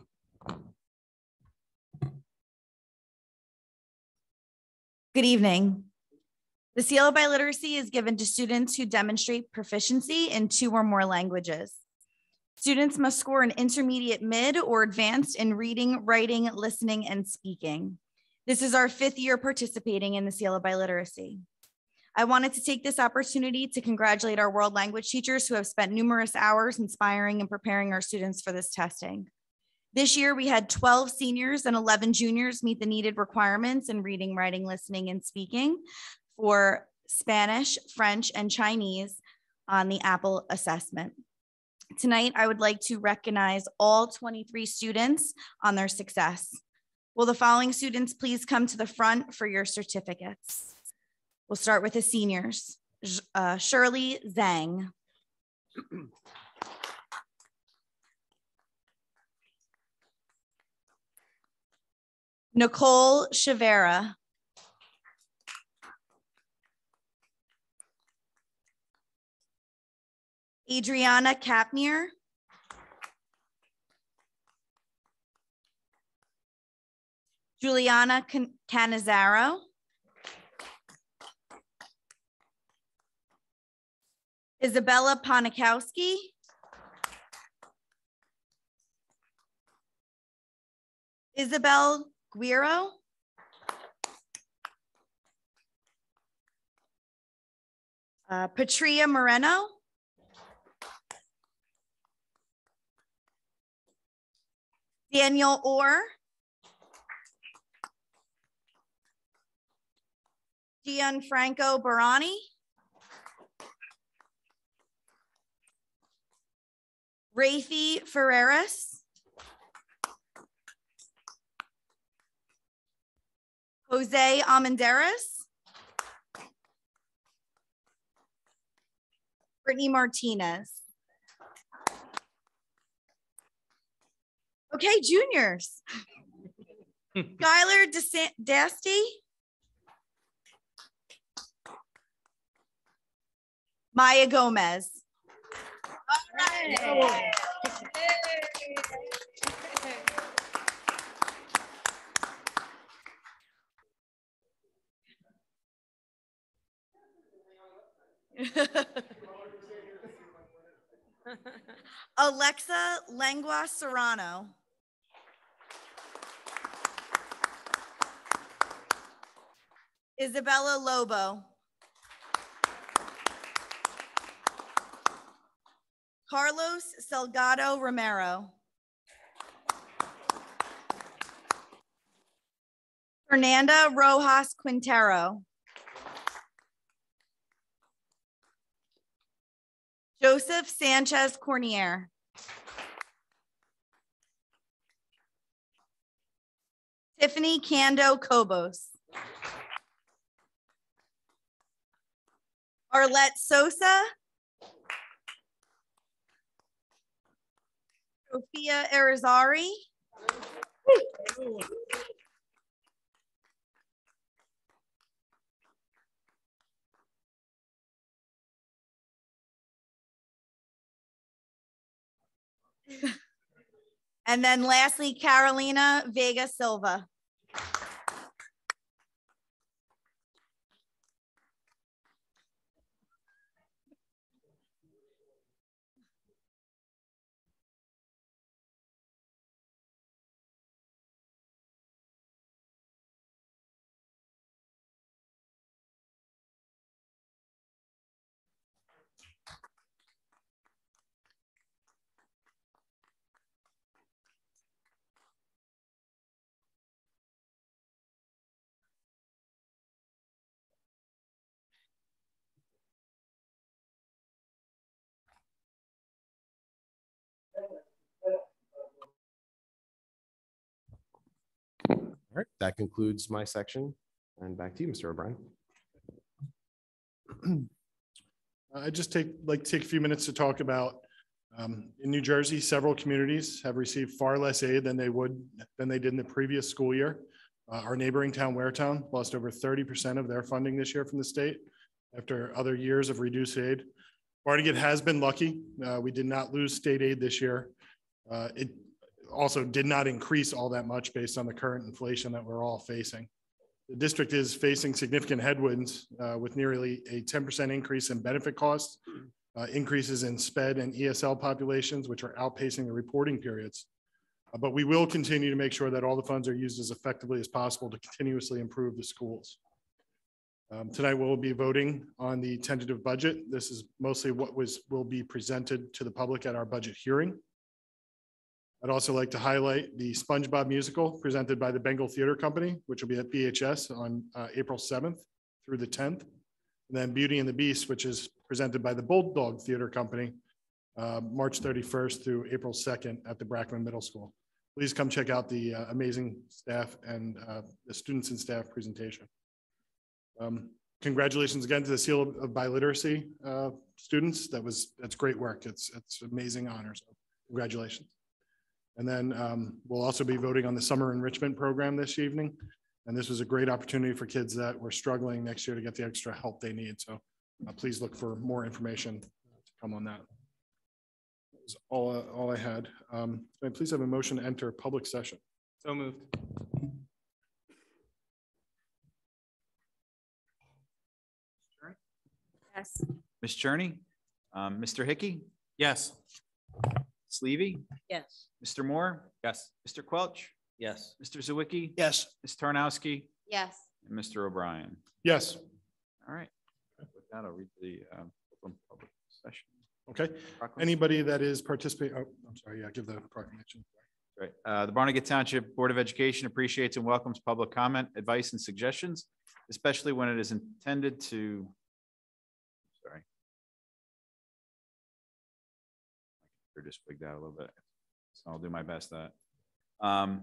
Good evening. The Seal of Biliteracy is given to students who demonstrate proficiency in two or more languages. Students must score an intermediate mid or advanced in reading, writing, listening, and speaking. This is our fifth year participating in the Seal of Biliteracy. I wanted to take this opportunity to congratulate our world language teachers who have spent numerous hours inspiring and preparing our students for this testing. This year, we had 12 seniors and 11 juniors meet the needed requirements in reading, writing, listening, and speaking for Spanish, French, and Chinese on the AAPPL assessment. Tonight, I would like to recognize all 23 students on their success. Will the following students please come to the front for your certificates? We'll start with the seniors. Uh, Shirley Zhang. Nicole Shavera. Adriana Capmere. Juliana Can- Canizaro. Isabella Ponikowski. Isabel Guiro. Uh, Patria Moreno. Daniel Orr. Gianfranco Barani. Rafi Ferreras. Jose Amenderes. Brittany Martinez. Okay, juniors. (laughs) Skylar Dasty. Maya Gomez. (laughs) Alexa Langua Serrano. Isabella Lobo. Carlos Salgado Romero. Fernanda Rojas Quintero. Joseph Sanchez Cornier. Tiffany Cando Cobos. Arlette Sosa. Sophia Arizari. And then lastly, Carolina Vega Silva. All right, that concludes my section. And back to you, Mr. O'Brien. (clears throat) I just take, like, take a few minutes to talk about, um, in New Jersey, several communities have received far less aid than they would, than they did in the previous school year. Uh, our neighboring town, Waretown, lost over thirty percent of their funding this year from the state after other years of reduced aid. Barnegat has been lucky. Uh, we did not lose state aid this year. Uh, it also did not increase all that much based on the current inflation that we're all facing. The district is facing significant headwinds uh, with nearly a ten percent increase in benefit costs, uh, increases in SPED and ESL populations, which are outpacing the reporting periods. Uh, But we will continue to make sure that all the funds are used as effectively as possible to continuously improve the schools. Um, Tonight, we'll be voting on the tentative budget. This is mostly what was, will be presented to the public at our budget hearing. I'd also like to highlight the SpongeBob musical presented by the Bengal Theater Company, which will be at BHS on uh, April 7th through the 10th. And then Beauty and the Beast, which is presented by the Bulldog Theater Company, uh, March 31st through April 2nd at the Brackman Middle School. Please come check out the uh, amazing staff and uh, the students and staff presentation. Um, Congratulations again to the Seal of Biliteracy uh, students. That was, that's great work. It's, it's amazing honor. So congratulations. And then um, we'll also be voting on the summer enrichment program this evening. And this was a great opportunity for kids that were struggling next year to get the extra help they need. So uh, please look for more information to come on that. That was all, uh, all I had. Um, May I please have a motion to enter public session? So moved. Yes. Ms. Cherney, um, Mr. Hickey, Yes. Ms. Levy, Yes. Mr. Moore, Yes. Mr. Quelch, Yes. Mr. Zawicki, Yes. Ms. Tarnowski, Yes. and Mr. O'Brien. Yes. All right. With that, I'll read the um, open public session. Okay. Anybody that is participating, oh, I'm sorry, yeah, give the proclamation. Right. Uh, The Barnegat Township Board of Education appreciates and welcomes public comment, advice, and suggestions, especially when it is intended to, Or just wigged out a little bit. So I'll do my best at. Um,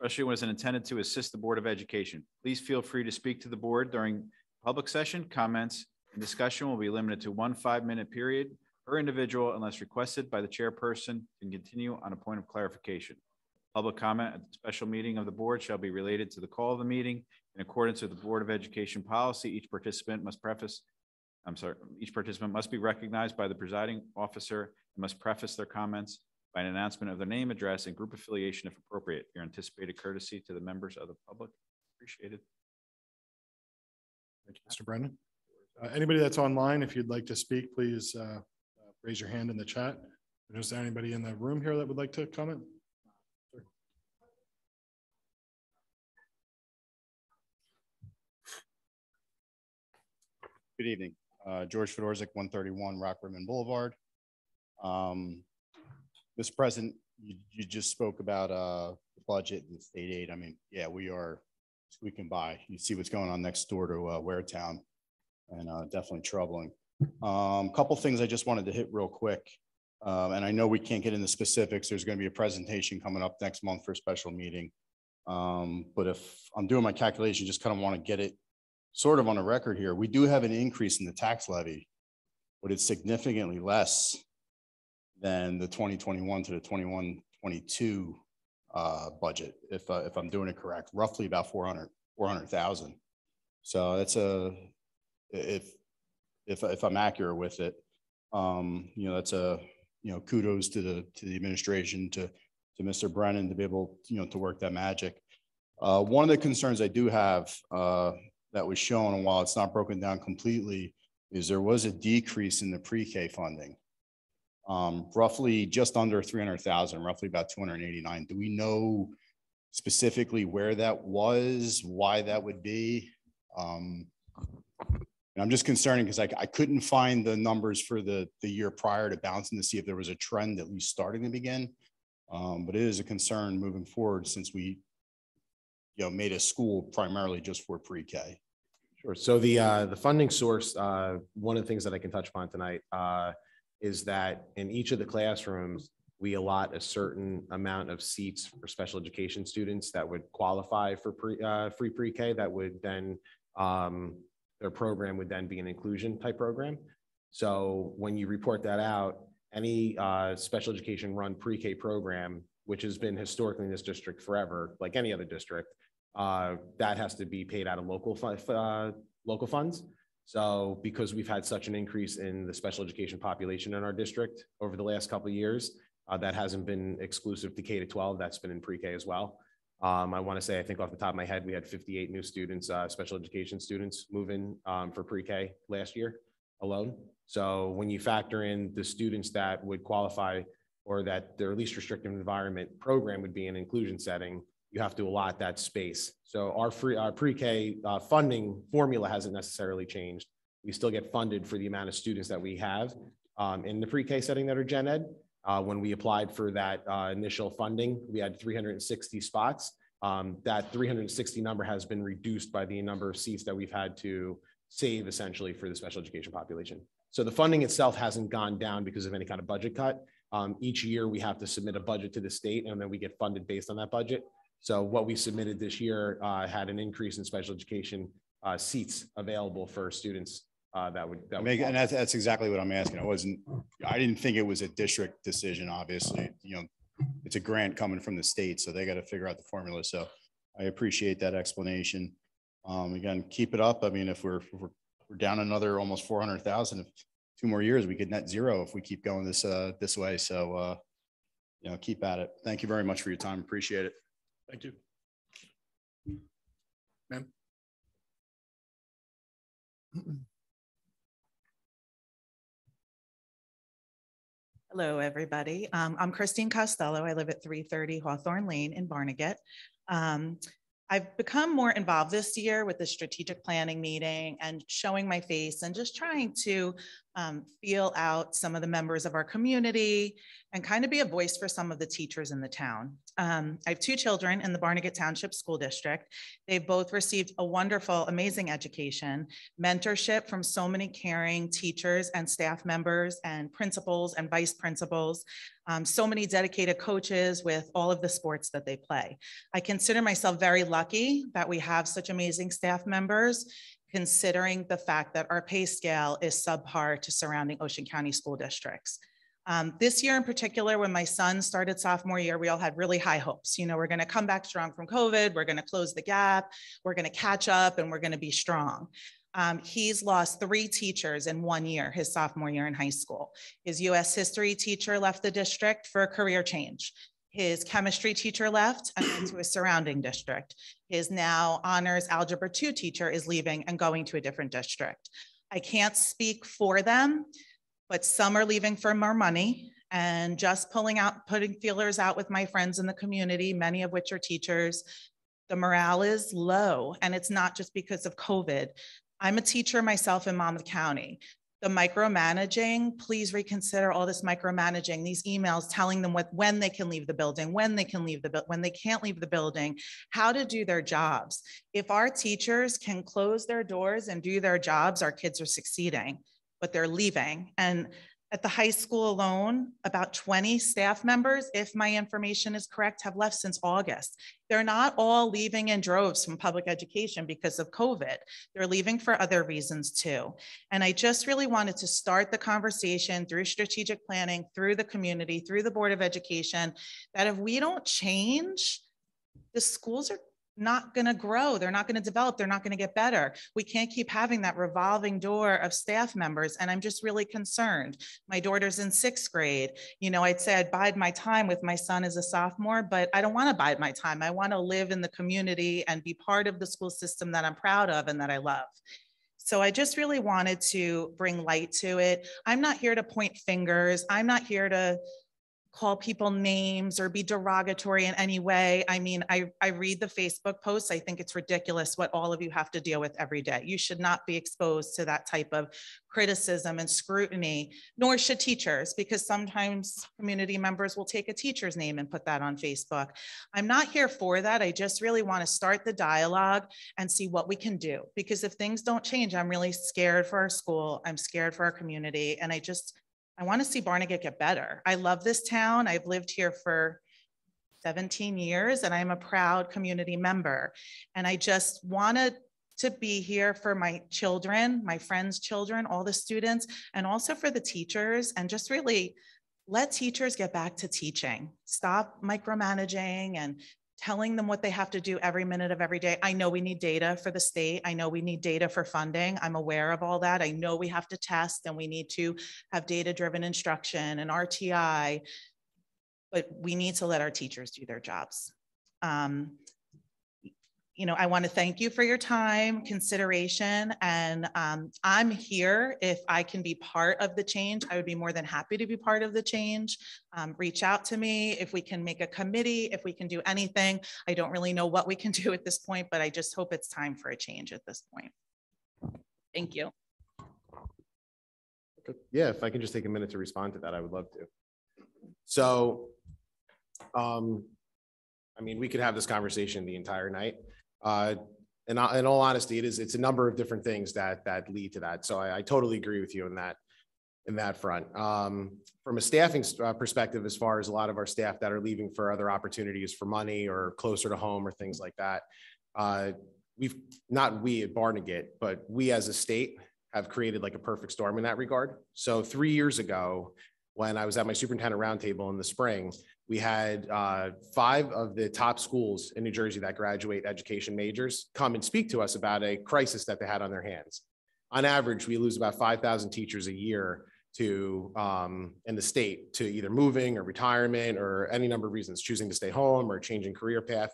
Especially when it's intended to assist the Board of Education. Please feel free to speak to the board during public session. Comments and discussion will be limited to one five-minute period per individual unless requested by the chairperson and continue on a point of clarification. Public comment at the special meeting of the board shall be related to the call of the meeting. In accordance with the Board of Education policy, each participant must preface, I'm sorry, each participant must be recognized by the presiding officer and must preface their comments by an announcement of their name, address, and group affiliation if appropriate. Your anticipated courtesy to the members of the public. Appreciated. Thank you, Mr. Brennan. Uh, Anybody that's online, if you'd like to speak, please uh, uh, raise your hand in the chat. Is there anybody in the room here that would like to comment? Good evening. Uh, George Fedorzik, 131 Rock Rimmon Boulevard. Um, Mr. President, you, you just spoke about uh, the budget and state aid. I mean, yeah, we are squeaking by. You see what's going on next door to uh, Waretown and uh, definitely troubling. Um, Couple things I just wanted to hit real quick. Um, And I know we can't get into the specifics. There's going to be a presentation coming up next month for a special meeting. Um, But if I'm doing my calculation, just kind of want to get it sort of on a record here. We do have an increase in the tax levy, but it's significantly less than the 2021 to the 21, 22 uh, budget, if, uh, if I'm doing it correct, roughly about 400, 400,000. So that's a, if, if, if I'm accurate with it, um, you know, that's a, you know, kudos to the, to the administration, to, to Mr. Brennan to be able, you know, to work that magic. Uh, one of the concerns I do have, uh, that was shown, and while it's not broken down completely, is there was a decrease in the pre-K funding. Um, roughly just under three hundred thousand, roughly about two hundred and eighty-nine. Do we know specifically where that was, why that would be? Um, and I'm just concerning because I, I couldn't find the numbers for the, the year prior to bouncing to see if there was a trend at least starting to begin. Um, but it is a concern moving forward since we, you know, made a school primarily just for pre-K. Sure. So the, uh, the funding source, uh, one of the things that I can touch upon tonight, uh, is that in each of the classrooms, we allot a certain amount of seats for special education students that would qualify for pre, uh, free pre-K that would then, um, their program would then be an inclusion type program. So when you report that out, any, uh, special education run pre-K program, which has been historically in this district forever, like any other district, uh, that has to be paid out of local, uh, local funds. So because we've had such an increase in the special education population in our district over the last couple of years, uh, that hasn't been exclusive to K to twelve. That's been in pre-K as well. Um, I want to say, I think off the top of my head, we had fifty-eight new students, uh, special education students move in, um, for pre-K last year alone. So when you factor in the students that would qualify or that their least restrictive environment program would be an inclusion setting, you have to allot that space. So our free, our pre-K uh, funding formula hasn't necessarily changed. We still get funded for the amount of students that we have um, in the pre-K setting that are gen ed. Uh, when we applied for that uh, initial funding, we had 360 spots. Um, that 360 number has been reduced by the number of seats that we've had to save essentially for the special education population. So the funding itself hasn't gone down because of any kind of budget cut. Um, each year we have to submit a budget to the state and then we get funded based on that budget. So what we submitted this year uh, had an increase in special education uh, seats available for students uh, that would. that would And that's, that's exactly what I'm asking. I wasn't, I didn't think it was a district decision, obviously, you know, it's a grant coming from the state, so they got to figure out the formula. So I appreciate that explanation. Um, again, keep it up. I mean, if we're, if we're, we're down another almost four hundred thousand, two more years, we could net zero if we keep going this, uh, this way. So, uh, you know, keep at it. Thank you very much for your time. Appreciate it. Thank you. Ma'am? Hello, everybody. Um, I'm Christine Costello. I live at 330 Hawthorne Lane in Barnegat. Um, I've become more involved this year with the strategic planning meeting and showing my face and just trying to um, feel out some of the members of our community and kind of be a voice for some of the teachers in the town. Um, I have two children in the Barnegat Township School District. They've both received a wonderful, amazing education, mentorship from so many caring teachers and staff members and principals and vice principals, um, so many dedicated coaches with all of the sports that they play. I consider myself very lucky that we have such amazing staff members considering the fact that our pay scale is subpar to surrounding Ocean County school districts. Um, this year in particular, when my son started sophomore year, we all had really high hopes. You know, we're going to come back strong from COVID, we're going to close the gap, we're going to catch up, and we're going to be strong. Um, he's lost three teachers in one year, his sophomore year in high school. His US history teacher left the district for a career change. His chemistry teacher left and went to a surrounding district. His now honors algebra two teacher is leaving and going to a different district. I can't speak for them, but some are leaving for more money and just pulling out, putting feelers out with my friends in the community, many of which are teachers. The morale is low and it's not just because of COVID. I'm a teacher myself in Monmouth County the micromanaging, please reconsider all this micromanaging, these emails telling them what, when they can leave the building, when they can leave the, when they can't leave the building, how to do their jobs. If our teachers can close their doors and do their jobs, our kids are succeeding, but they're leaving. And at the high school alone, about 20 staff members, if my information is correct, have left since August. They're not all leaving in droves from public education because of COVID. They're leaving for other reasons too. And I just really wanted to start the conversation through strategic planning, through the community, through the Board of Education, that if we don't change, the schools are not going to grow. They're not going to develop. They're not going to get better. We can't keep having that revolving door of staff members. And I'm just really concerned. My daughter's in sixth grade. You know, I'd say I'd bide my time with my son as a sophomore, but I don't want to bide my time. I want to live in the community and be part of the school system that I'm proud of and that I love. So I just really wanted to bring light to it. I'm not here to point fingers. I'm not here to call people names or be derogatory in any way. I mean, I, I read the Facebook posts. I think it's ridiculous what all of you have to deal with every day. You should not be exposed to that type of criticism and scrutiny, nor should teachers, because sometimes community members will take a teacher's name and put that on Facebook. I'm not here for that. I just really want to start the dialogue and see what we can do. Because if things don't change, I'm really scared for our school. I'm scared for our community. And I just I want to see Barnegat get better. I love this town. I've lived here for 17 years and I'm a proud community member. And I just wanted to be here for my children, my friends' children, all the students, and also for the teachers and just really let teachers get back to teaching. Stop micromanaging and telling them what they have to do every minute of every day. I know we need data for the state. I know we need data for funding. I'm aware of all that. I know we have to test and we need to have data driven instruction and RTI, but we need to let our teachers do their jobs. Um, you know, I want to thank you for your time, consideration, and um, I'm here. If I can be part of the change, I would be more than happy to be part of the change. Um, reach out to me if we can make a committee, if we can do anything. I don't really know what we can (laughs) do at this point, but I just hope it's time for a change at this point. Thank you. Yeah, if I can just take a minute to respond to that, I would love to. So, um, I mean, we could have this conversation the entire night. Uh, and I- in all honesty, it is, it's a number of different things that, that lead to that. So I, I totally agree with you in that, in that front. Um, from a staffing uh, perspective, as far as a lot of our staff that are leaving for other opportunities for money or closer to home or things like that, uh, we've, not we at Barnegat, but we as a state have created like a perfect storm in that regard. So three years ago, when I was at my superintendent roundtable in the spring, we had uh, five of the top schools in New Jersey that graduate education majors come and speak to us about a crisis that they had on their hands. On average, we lose about 5,000 teachers a year to um, in the state to either moving or retirement or any number of reasons, choosing to stay home or changing career path.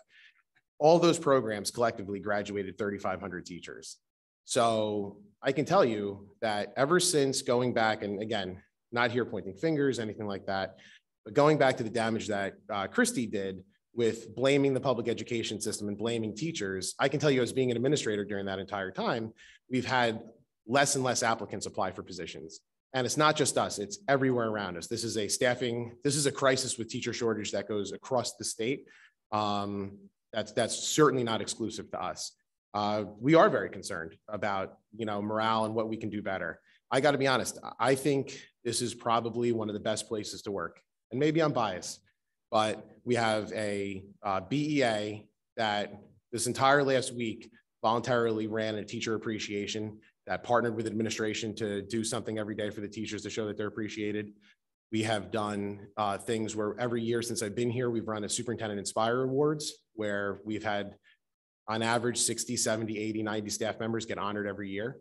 All those programs collectively graduated 3,500 teachers. So I can tell you that ever since going back, and again, not here pointing fingers, anything like that, but going back to the damage that uh, Christie did with blaming the public education system and blaming teachers, I can tell you as being an administrator during that entire time, we've had less and less applicants apply for positions. And it's not just us, it's everywhere around us. This is a staffing, this is a crisis with teacher shortage that goes across the state. Um, that's, that's certainly not exclusive to us. Uh, we are very concerned about, you know, morale and what we can do better. I got to be honest, I think this is probably one of the best places to work. And maybe I'm biased, but we have a uh, BEA that this entire last week voluntarily ran a teacher appreciation that partnered with administration to do something every day for the teachers to show that they're appreciated. We have done uh, things where every year since I've been here, we've run a superintendent inspire awards where we've had on average 60, 70, 80, 90 staff members get honored every year.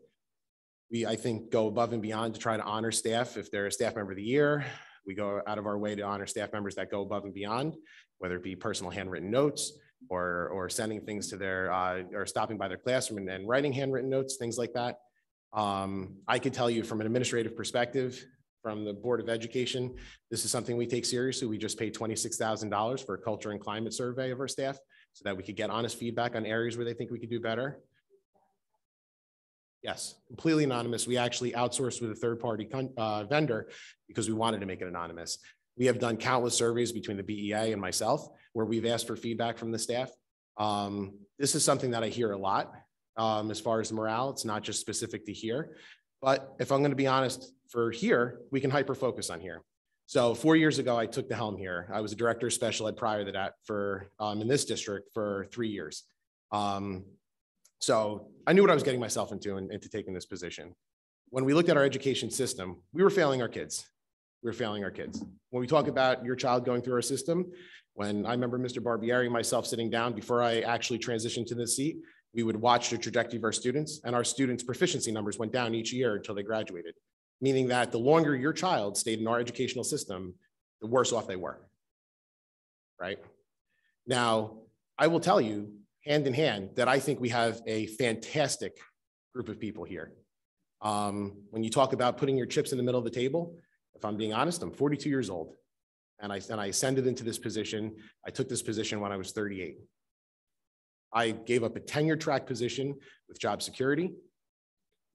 We, I think, go above and beyond to try to honor staff. If they're a staff member of the year, we go out of our way to honor staff members that go above and beyond, whether it be personal handwritten notes or, or sending things to their, uh, or stopping by their classroom and, and writing handwritten notes, things like that. Um, I could tell you from an administrative perspective, from the Board of Education, this is something we take seriously. We just paid $26,000 for a culture and climate survey of our staff so that we could get honest feedback on areas where they think we could do better. Yes, completely anonymous. We actually outsourced with a third party uh, vendor because we wanted to make it anonymous. We have done countless surveys between the BEA and myself where we've asked for feedback from the staff. Um, this is something that I hear a lot um, as far as morale. It's not just specific to here. But if I'm going to be honest, for here, we can hyper focus on here. So four years ago, I took the helm here. I was a director of special ed prior to that for um, in this district for three years. Um, so I knew what I was getting myself into and into taking this position. When we looked at our education system, we were failing our kids. We were failing our kids. When we talk about your child going through our system, when I remember Mr. Barbieri and myself sitting down before I actually transitioned to this seat, we would watch the trajectory of our students and our students' proficiency numbers went down each year until they graduated, meaning that the longer your child stayed in our educational system, the worse off they were, right? Now, I will tell you hand in hand that I think we have a fantastic group of people here. Um, when you talk about putting your chips in the middle of the table, if I'm being honest, I'm 42 years old and I, and I ascended into this position. I took this position when I was 38. I gave up a tenure track position with job security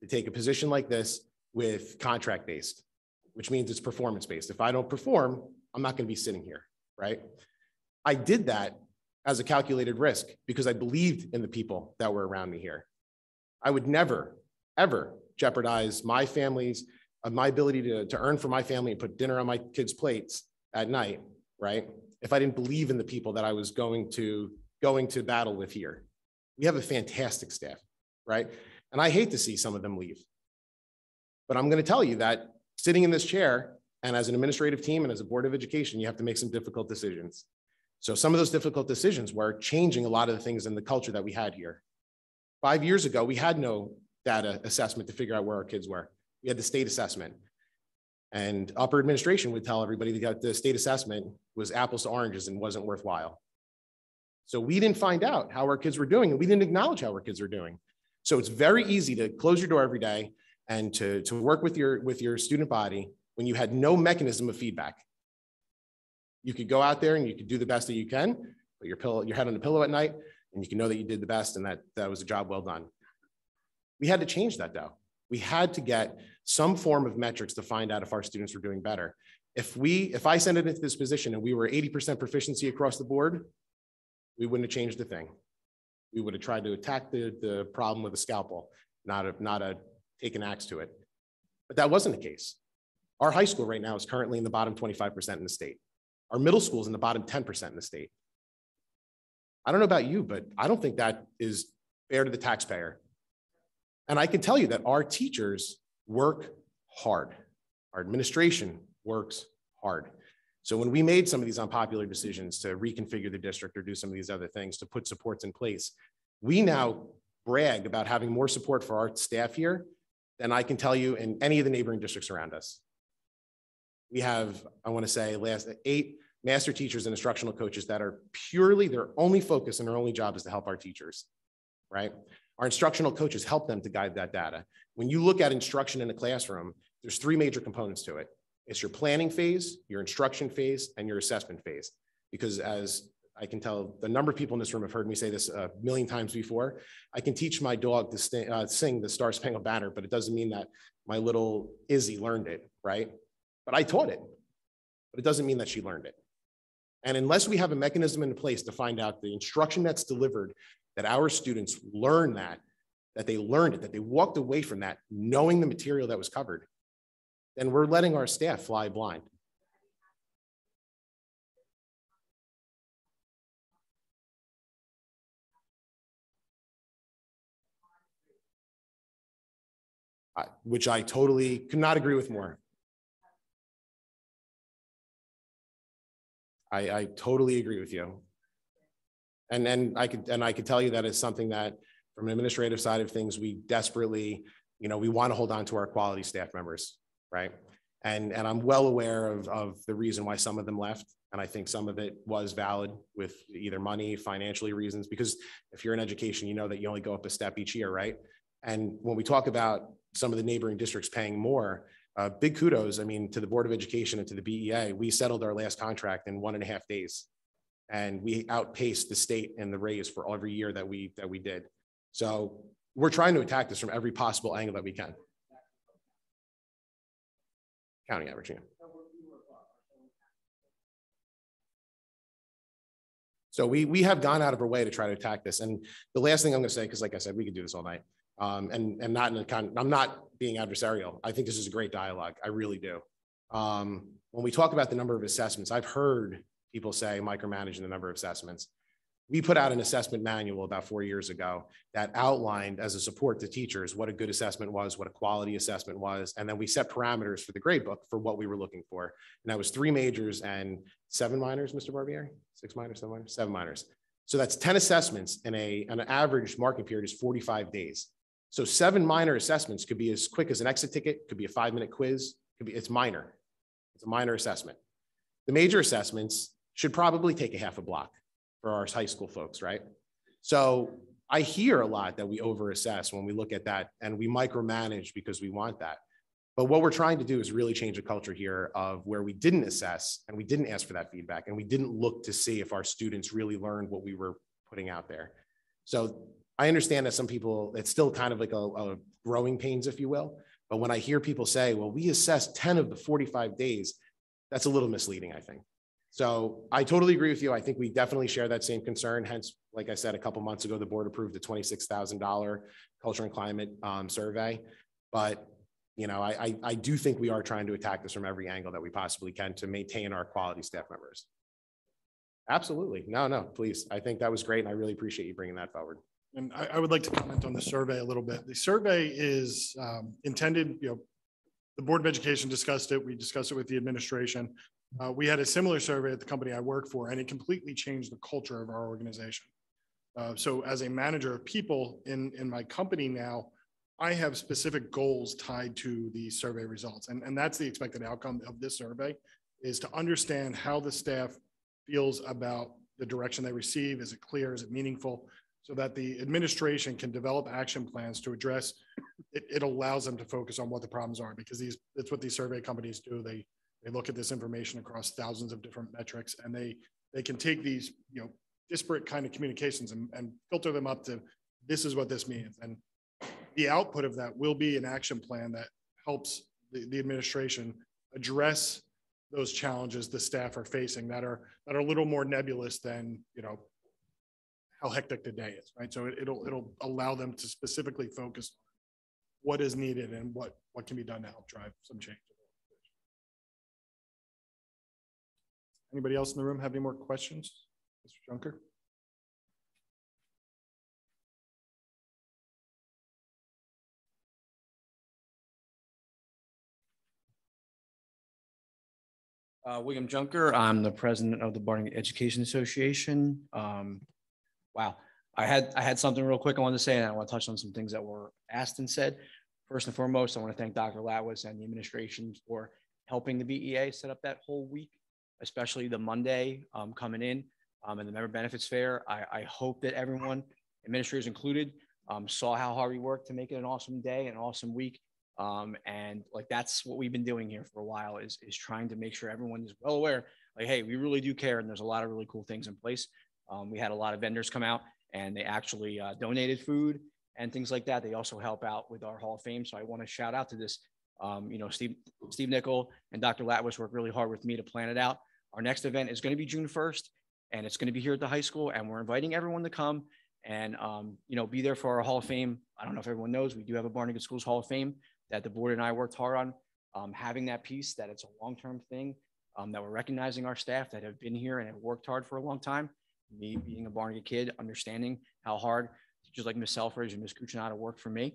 to take a position like this with contract based, which means it's performance based. If I don't perform, I'm not going to be sitting here, right? I did that as a calculated risk because I believed in the people that were around me here. I would never, ever jeopardize my family's of my ability to, to earn for my family and put dinner on my kids' plates at night, right? If I didn't believe in the people that I was going to, going to battle with here. We have a fantastic staff, right? And I hate to see some of them leave. But I'm going to tell you that sitting in this chair and as an administrative team and as a board of education, you have to make some difficult decisions. So some of those difficult decisions were changing a lot of the things in the culture that we had here. Five years ago, we had no data assessment to figure out where our kids were. We had the state assessment. And upper administration would tell everybody that the state assessment was apples to oranges and wasn't worthwhile. So we didn't find out how our kids were doing and we didn't acknowledge how our kids were doing. So it's very easy to close your door every day and to, to work with your, with your student body when you had no mechanism of feedback. You could go out there and you could do the best that you can, put your pillow, your head on the pillow at night, and you can know that you did the best and that that was a job well done. We had to change that though. We had to get some form of metrics to find out if our students were doing better. If we, if I sent it into this position and we were 80% proficiency across the board, we wouldn't have changed a thing. We would have tried to attack the, the problem with a scalpel, not a, not a take an axe to it. But that wasn't the case. Our high school right now is currently in the bottom 25% in the state. Our middle school is in the bottom 10% in the state. I don't know about you, but I don't think that is fair to the taxpayer. And I can tell you that our teachers work hard. Our administration works hard. So when we made some of these unpopular decisions to reconfigure the district or do some of these other things to put supports in place, we now brag about having more support for our staff here than I can tell you in any of the neighboring districts around us. We have, I want to say, last eight master teachers and instructional coaches that are purely their only focus and their only job is to help our teachers, right? Our instructional coaches help them to guide that data. When you look at instruction in a classroom, there's three major components to it. It's your planning phase, your instruction phase, and your assessment phase. Because as I can tell, the number of people in this room have heard me say this a million times before. I can teach my dog to uh, sing the Star Spangled Banner, but it doesn't mean that my little Izzy learned it, right? But I taught it, but it doesn't mean that she learned it. And unless we have a mechanism in place to find out the instruction that's delivered, that our students learn that, that they learned it, that they walked away from that knowing the material that was covered, then we're letting our staff fly blind. I- Which I totally could not agree with more. I, I totally agree with you. And, and I could, and I could tell you that is something that from an administrative side of things, we desperately, you know, we want to hold on to our quality staff members, right? And, and I'm well aware of, of the reason why some of them left. And I think some of it was valid with either money, financially reasons, because if you're in education, you know that you only go up a step each year, right? And when we talk about some of the neighboring districts paying more, uh, big kudos, I mean, to the Board of Education and to the BEA. We settled our last contract in one and a half days. And we outpaced the state and the raise for every year that we, that we did. So we're trying to attack this from every possible angle that we can. County average, yeah. So we, we have gone out of our way to try to attack this. And the last thing I'm going to say, because like I said, we could do this all night. Um, and, and not in a con, I'm not being adversarial. I think this is a great dialogue. I really do. Um, when we talk about the number of assessments, I've heard people say micromanaging the number of assessments. We put out an assessment manual about four years ago that outlined as a support to teachers what a good assessment was, what a quality assessment was, and then we set parameters for the grade book for what we were looking for. And that was three majors and seven minors, Mr. Barbieri? Six minors, seven minors, seven minors. So that's 10 assessments in a, an average marking period is 45 days. So seven minor assessments could be as quick as an exit ticket, could be a five minute quiz, could be, it's minor. It's a minor assessment. The major assessments should probably take a half a block for our high school folks, right? So I hear a lot that we overassess when we look at that and we micromanage because we want that. But what we're trying to do is really change the culture here of where we didn't assess and we didn't ask for that feedback and we didn't look to see if our students really learned what we were putting out there. So I understand that some people, it's still kind of like a, a growing pains, if you will. But when I hear people say, well, we assessed 10 of the 45 days, that's a little misleading, I think. So I totally agree with you. I think we definitely share that same concern. Hence, like I said, a couple months ago, the board approved the $26,000 culture and climate um, survey. But you know, I, I, I do think we are trying to attack this from every angle that we possibly can to maintain our quality staff members. Absolutely. No, no, please. I think that was great. And I really appreciate you bringing that forward. And I, I would like to comment on the survey a little bit. The survey is um, intended, you know, the Board of Education discussed it. We discussed it with the administration. Uh, We had a similar survey at the company I work for, and it completely changed the culture of our organization. Uh, So as a manager of people in, in my company now, I have specific goals tied to the survey results. And, and that's the expected outcome of this survey is to understand how the staff feels about the direction they receive. Is it clear? Is it meaningful? So that the administration can develop action plans to address, it, it allows them to focus on what the problems are because these, that's what these survey companies do. They, they look at this information across thousands of different metrics and they, they can take these, you know, disparate kind of communications and, and filter them up to, this is what this means. And the output of that will be an action plan that helps the, the administration address those challenges the staff are facing that are, that are a little more nebulous than, you know, how hectic the day is, right? So it- it'll, it'll allow them to specifically focus on what is needed and what, what can be done to help drive some change. Anybody else in the room have any more questions? Mr. Junker? Uh, William Junker, I'm the president of the Barnegat Education Association. Um, wow, I had, I had something real quick I wanted to say, and I want to touch on some things that were asked and said. First and foremost, I want to thank Dr. Latwis and the administration for helping the BEA set up that whole week, especially the Monday um, coming in um, and the member benefits fair. I, I hope that everyone, administrators included, um, saw how hard we worked to make it an awesome day, an awesome week. Um, and like that's what we've been doing here for a while is is trying to make sure everyone is well aware, like, hey, we really do care, and there's a lot of really cool things in place. Um, we had a lot of vendors come out and they actually uh, donated food and things like that. They also help out with our Hall of Fame. So I want to shout out to this. Um, you know, Steve Steve Nickel and Dr. Latwis worked really hard with me to plan it out. Our next event is going to be June 1st, and it's going to be here at the high school, and we're inviting everyone to come and um, you know be there for our Hall of Fame. I don't know if everyone knows we do have a Barnegat Schools Hall of Fame that the board and I worked hard on. Um, having that piece that it's a long-term thing, um, that we're recognizing our staff that have been here and have worked hard for a long time. Me being a Barnegat kid, understanding how hard teachers like Miss Selfridge and Miss Cucinato worked for me.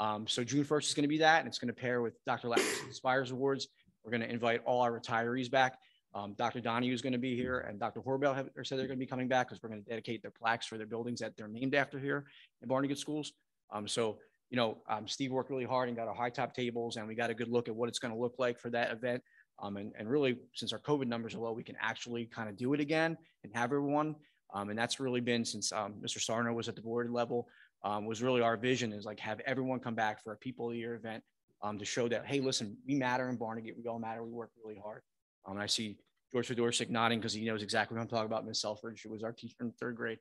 Um, so June 1st is going to be that, and it's going to pair with Dr. Latwis Inspires Awards. We're going to invite all our retirees back. Um, Dr. Donahue is going to be here, and Dr. Horbelt have said they're going to be coming back because we're going to dedicate their plaques for their buildings that they're named after here in Barnegat schools. Um, so you know, um, Steve worked really hard and got our high top tables, and we got a good look at what it's going to look like for that event. Um, and, and really, since our COVID numbers are low, we can actually kind of do it again and have everyone. Um, and that's really been since um, Mr. Sarno was at the board level, um, was really our vision is like have everyone come back for a People of the Year event um, to show that, hey, listen, we matter in Barnegat. We all matter. We work really hard. Um, and I see George Fedorczyk nodding because he knows exactly what I'm talking about. Miss Selfridge, who was our teacher in third grade.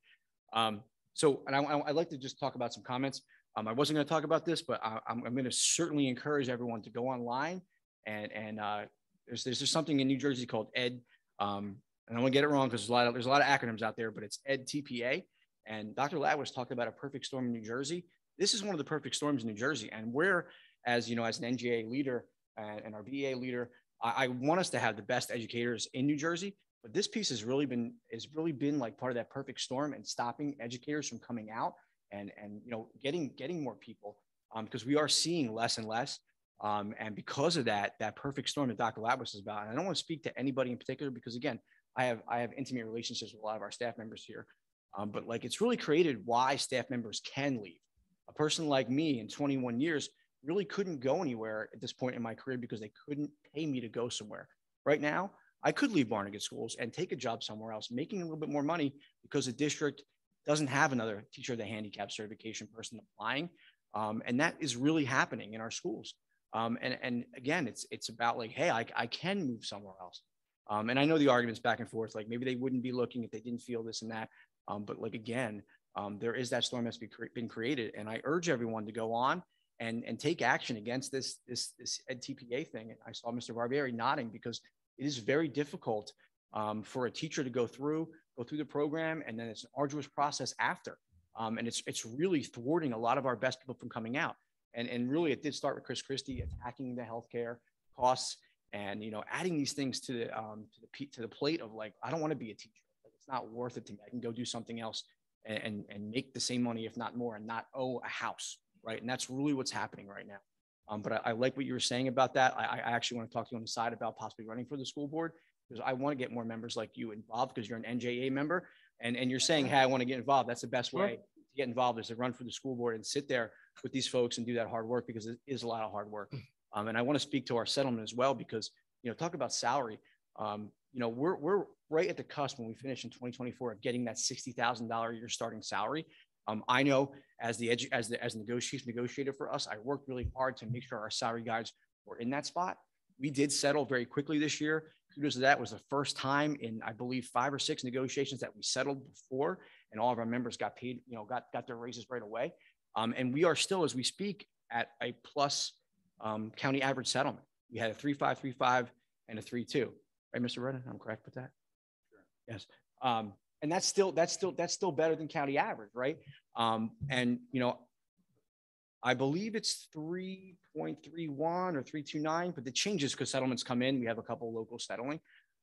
So, and I, I'd like to just talk about some comments. I wasn't going to talk about this, but I, am going to certainly encourage everyone to go online and and uh, there's there's something in New Jersey called Ed, um, and I want to get it wrong because there's a lot of there's a lot of acronyms out there, but it's Ed TPA. And Dr. Latwis talking about a perfect storm in New Jersey. This is one of the perfect storms in New Jersey, and we're as you know as an NJEA leader and, and our BEA leader, I, I want us to have the best educators in New Jersey. But this piece has really been has really been like part of that perfect storm and stopping educators from coming out and and you know getting getting more people um, because we are seeing less and less um, and because of that that perfect storm that dr Latwis is about and i don't want to speak to anybody in particular because again i have i have intimate relationships with a lot of our staff members here um, but like it's really created why staff members can leave a person like me in 21 years really couldn't go anywhere at this point in my career because they couldn't pay me to go somewhere right now i could leave barnegat schools and take a job somewhere else making a little bit more money because the district doesn't have another teacher of the handicap certification person applying. Um, and that is really happening in our schools. Um, and, and again, it's, it's about like, hey, I, I can move somewhere else. Um, and I know the arguments back and forth, like maybe they wouldn't be looking if they didn't feel this and that. Um, but like, again, um, there is that storm that's been, been created. And I urge everyone to go on and, and take action against this, this, this TPA thing. And I saw Mr. Barbieri nodding because it is very difficult um, for a teacher to go through go through the program, and then it's an arduous process after. Um, and it's it's really thwarting a lot of our best people from coming out. And, and really, it did start with Chris Christie attacking the healthcare costs and, you know, adding these things to the, um, to the, to the plate of like, I don't want to be a teacher. Like, It's not worth it to me. I can go do something else and, and, and make the same money, if not more, and not owe a house, right? And that's really what's happening right now. Um, but I, I like what you were saying about that. I, I actually want to talk to you on the side about possibly running for the school board because I want to get more members like you involved because you're an NJEA member and, and you're saying, hey, I want to get involved. That's the best way to get involved is to run for the school board and sit there with these folks and do that hard work because it is a lot of hard work. Um, and I want to speak to our settlement as well because, you know, talk about salary. Um, you know, we're, we're right at the cusp when we finish in 2024 of getting that $60,000 a year starting salary. Um, I know as the edu- as the as the negotiation negotiator for us, I worked really hard to make sure our salary guides were in that spot. We did settle very quickly this year. Kudos to that was the first time in I believe five or six negotiations that we settled before, and all of our members got paid. You know, got got their raises right away. Um, and we are still, as we speak, at a plus um, county average settlement. We had a three five three five and a three two. Right, Mr. Redden? I'm correct with that. Sure. Yes. Um, and that's still that's still that's still better than county average, right? Um, and you know, I believe it's 3.31 or 329, but the changes because settlements come in. We have a couple local settling.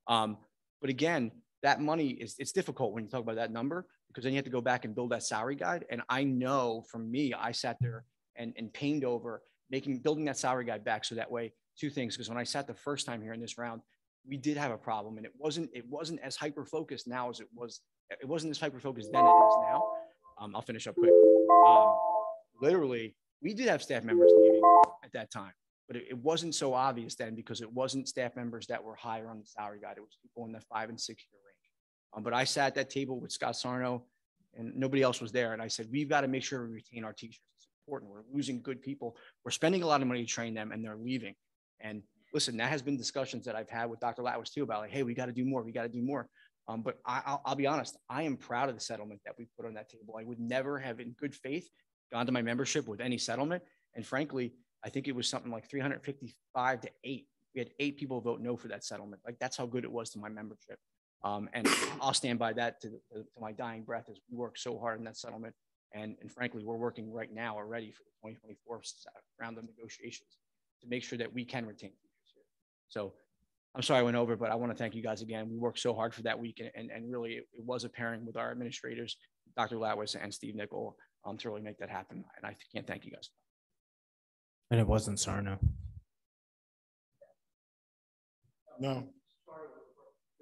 Um, but again, that money is it's difficult when you talk about that number because then you have to go back and build that salary guide. And I know for me, I sat there and, and pained over making building that salary guide back so that way two things because when I sat the first time here in this round, we did have a problem and it wasn't it wasn't as hyper focused now as it was it wasn't as hyper focused then it is now. Um, I'll finish up quick. Um, literally, we did have staff members leaving at that time, but it, it wasn't so obvious then because it wasn't staff members that were higher on the salary guide. It was people in the five and six year range. Um, but I sat at that table with Scott Sarno and nobody else was there. And I said, we've got to make sure we retain our teachers. It's important. We're losing good people. We're spending a lot of money to train them and they're leaving. And listen, that has been discussions that I've had with Dr. Latwis too about like, hey, we got to do more. We got to do more. Um, but I, I'll, I'll be honest, I am proud of the settlement that we put on that table. I would never have, in good faith, gone to my membership with any settlement. And frankly, I think it was something like 355 to eight. We had eight people vote no for that settlement. Like that's how good it was to my membership. Um, and I'll stand by that to, to, to my dying breath as we worked so hard in that settlement. And, and frankly, we're working right now already for the 2024 round of negotiations to make sure that we can retain teachers here. So I'm sorry I went over, but I want to thank you guys again. We worked so hard for that week and, and, and really it, it was a pairing with our administrators, Dr. Latwis and Steve Nickel um, to really make that happen. And I can't thank you guys. And it wasn't Sarno. No.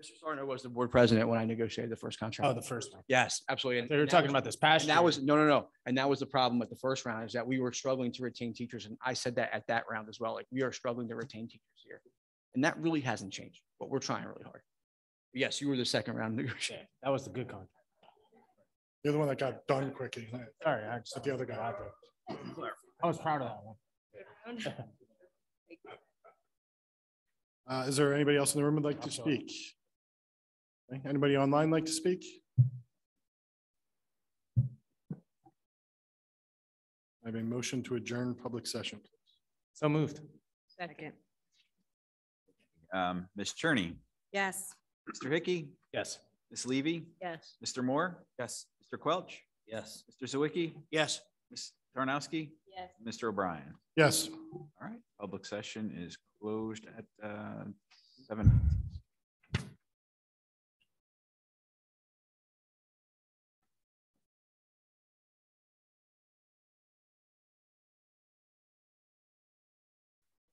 Mr. Sarno was the board president when I negotiated the first contract. Oh, the first one. Yes, absolutely. And- They were and talking was- about this past And that was, no, no, no. And that was the problem with the first round is that we were struggling to retain teachers. And I said that at that round as well, like we are struggling to retain teachers here. And that really hasn't changed, but we're trying really hard. Yes, you were the second round (laughs) negotiator. That was the good contract. You're the one that got done quickly. Sorry, I just But the other guy out there. I was proud of that one. (laughs) Uh, is there anybody else in the room who'd like to speak? Okay, Anybody online like to speak? I have a motion to adjourn public session. So moved. Second. Um, Ms. Cherney, Yes. Mr. Hickey, Yes. Ms. Levy, Yes. Mr. Moore? Yes. Mr. Quelch? Yes. Mr. Zawicki? Yes. Ms. Tarnowski? Yes. Mr. O'Brien? Yes. All right, public session is closed at uh, seven.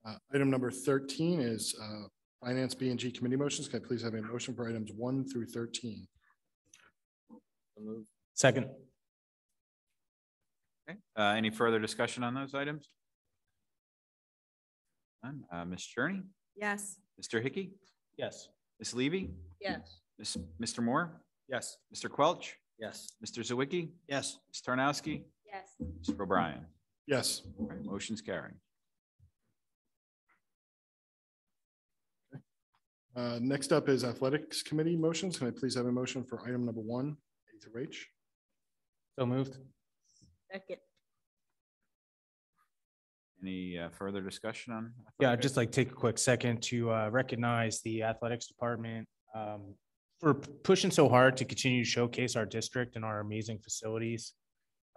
Uh, Item number thirteen is uh, Finance B and G Committee motions. Can I please have a motion for items one through thirteen? Second. Okay, uh, any further discussion on those items? None. Uh, Ms. Cherney, Yes. Mr. Hickey, Yes. Ms. Levy, Yes. Ms. Mr. Moore, Yes. Mr. Quelch, Yes. Mr. Zawicki, Yes. Ms. Tarnowski, Yes. Mr. O'Brien. Yes. All right, motion's carrying. Uh, Next up is Athletics Committee motions. Can I please have a motion for item number one, A through H? So moved. Second. Any uh, further discussion on? Yeah, I'd just like take a quick second to uh, recognize the athletics department um, for p- pushing so hard to continue to showcase our district and our amazing facilities.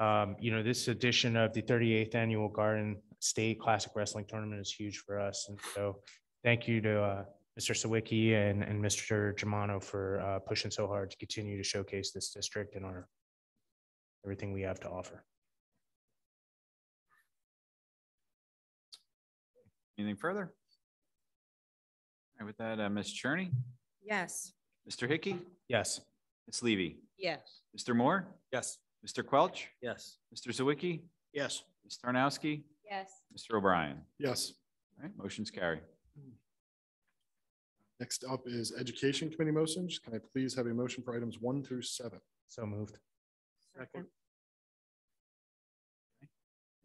Um, you know, this edition of the thirty-eighth Annual Garden State Classic Wrestling Tournament is huge for us. And so thank you to uh, Mr. Sawicki and, and Mr. Germano for uh, pushing so hard to continue to showcase this district and our, everything we have to offer. Anything further? All right, with that, uh, Ms. Cherney, Yes. Mr. Hickey, Yes. Ms. Levy, Yes. Mr. Moore, Yes. Mr. Quelch, Yes. Mr. Zawicki, Yes. Ms. Tarnowski, Yes. Mr. O'Brien. Yes. All right, motion's carry. Next up is Education Committee motions. Can I please have a motion for items one through seven? So moved. Second.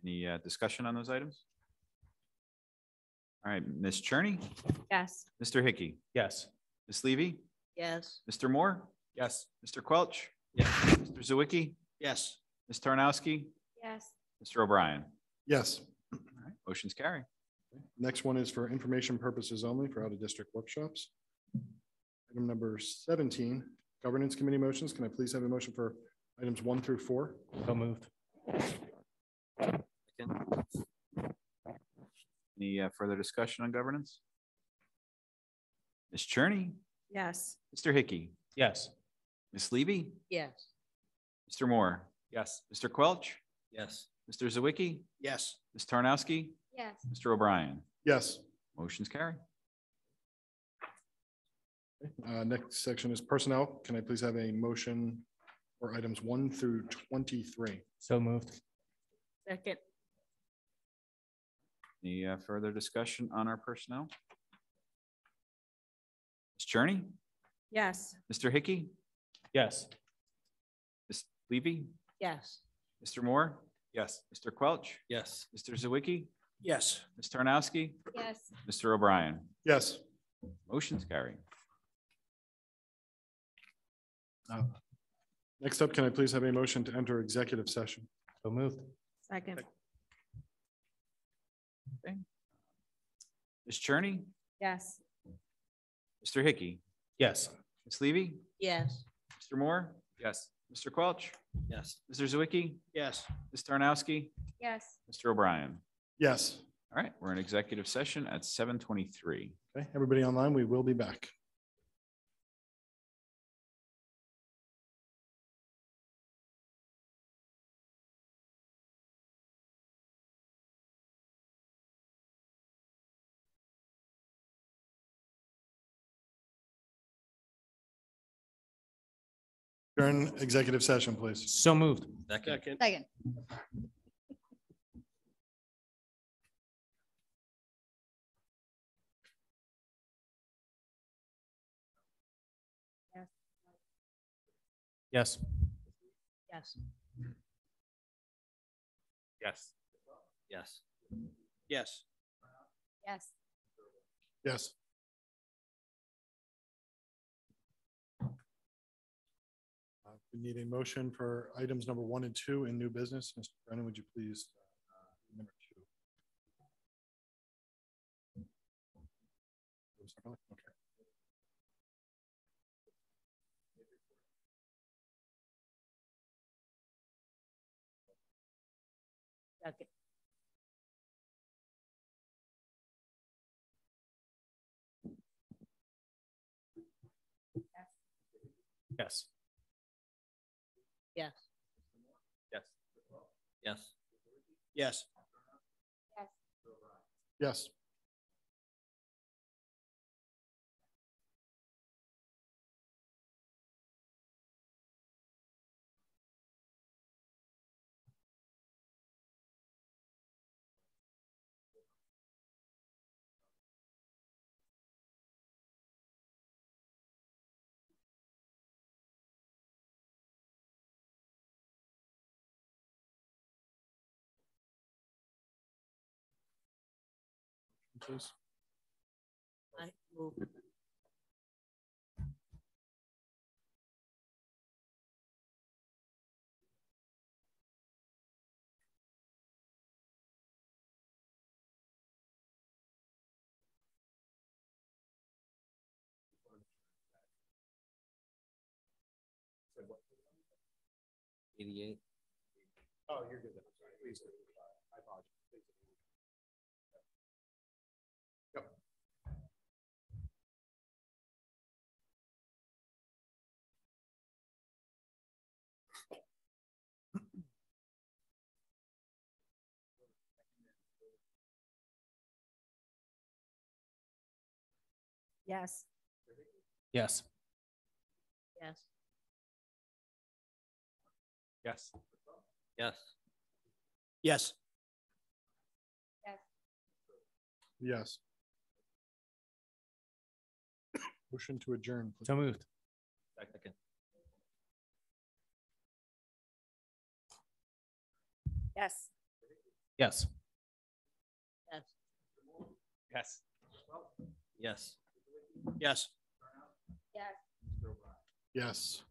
Any uh, discussion on those items? All right, Ms. Cherney, Yes. Mr. Hickey, Yes. Ms. Levy, Yes. Mr. Moore, Yes. Mr. Quelch, Yes. Mr. Zawicki, Yes. Ms. Tarnowski, Yes. Mr. O'Brien. Yes. All right, motion's carry. Next one is for information purposes only for out-of-district workshops. Item number seventeen, Governance Committee motions. Can I please have a motion for items one through four? So moved. Any uh, further discussion on governance? Ms. Cherney, Yes. Mr. Hickey, Yes. Ms. Levy, Yes. Mr. Moore, Yes. Mr. Quelch, Yes. Mr. Zawicki, Yes. Ms. Tarnowski, Yes. Mr. O'Brien. Yes. Motion's carry. Uh, next section is personnel. Can I please have a motion for items one through twenty-three? So moved. Second. Any uh, further discussion on our personnel? Ms. Cherney, Yes. Mr. Hickey, Yes. Ms. Levy, Yes. Mr. Moore, Yes. Mr. Quelch, Yes. Mr. Zawicki, Yes. Ms. Tarnowski, Yes. Mr. O'Brien. Yes. Motion's carry. Uh, Next up, can I please have a motion to enter executive session? So moved. Second. Ms. Cherney, Yes. Mr. Hickey, Yes. Ms. Levy, Yes. Mr. Moore, Yes. Mr. Quelch, Yes. Mr. Zawicki, Yes. Ms. Tarnowski, Yes. Mr. O'Brien. Yes. All right, we're in executive session at seven twenty-three. Okay, everybody online, we will be back. During executive session, please. So moved. Second. Second. Yes. Yes. Yes. Yes. Yes. Yes. Yes. Uh, We need a motion for items number one and two in new business. Mr. Brennan, would you please? uh, Number two. Okay. Second. Yes. Yes. Yes. Yes. Yes. Yes. Please. I move. Eighty-eight. Oh, you're good. then. Sorry. Please. Yes. Yes. Yes. Yes. Yes. Yes. Yes. Motion to adjourn. please. So moved. Second. Yes. Yes. Yes. Yes. Yes. Yes. Yes. Yes.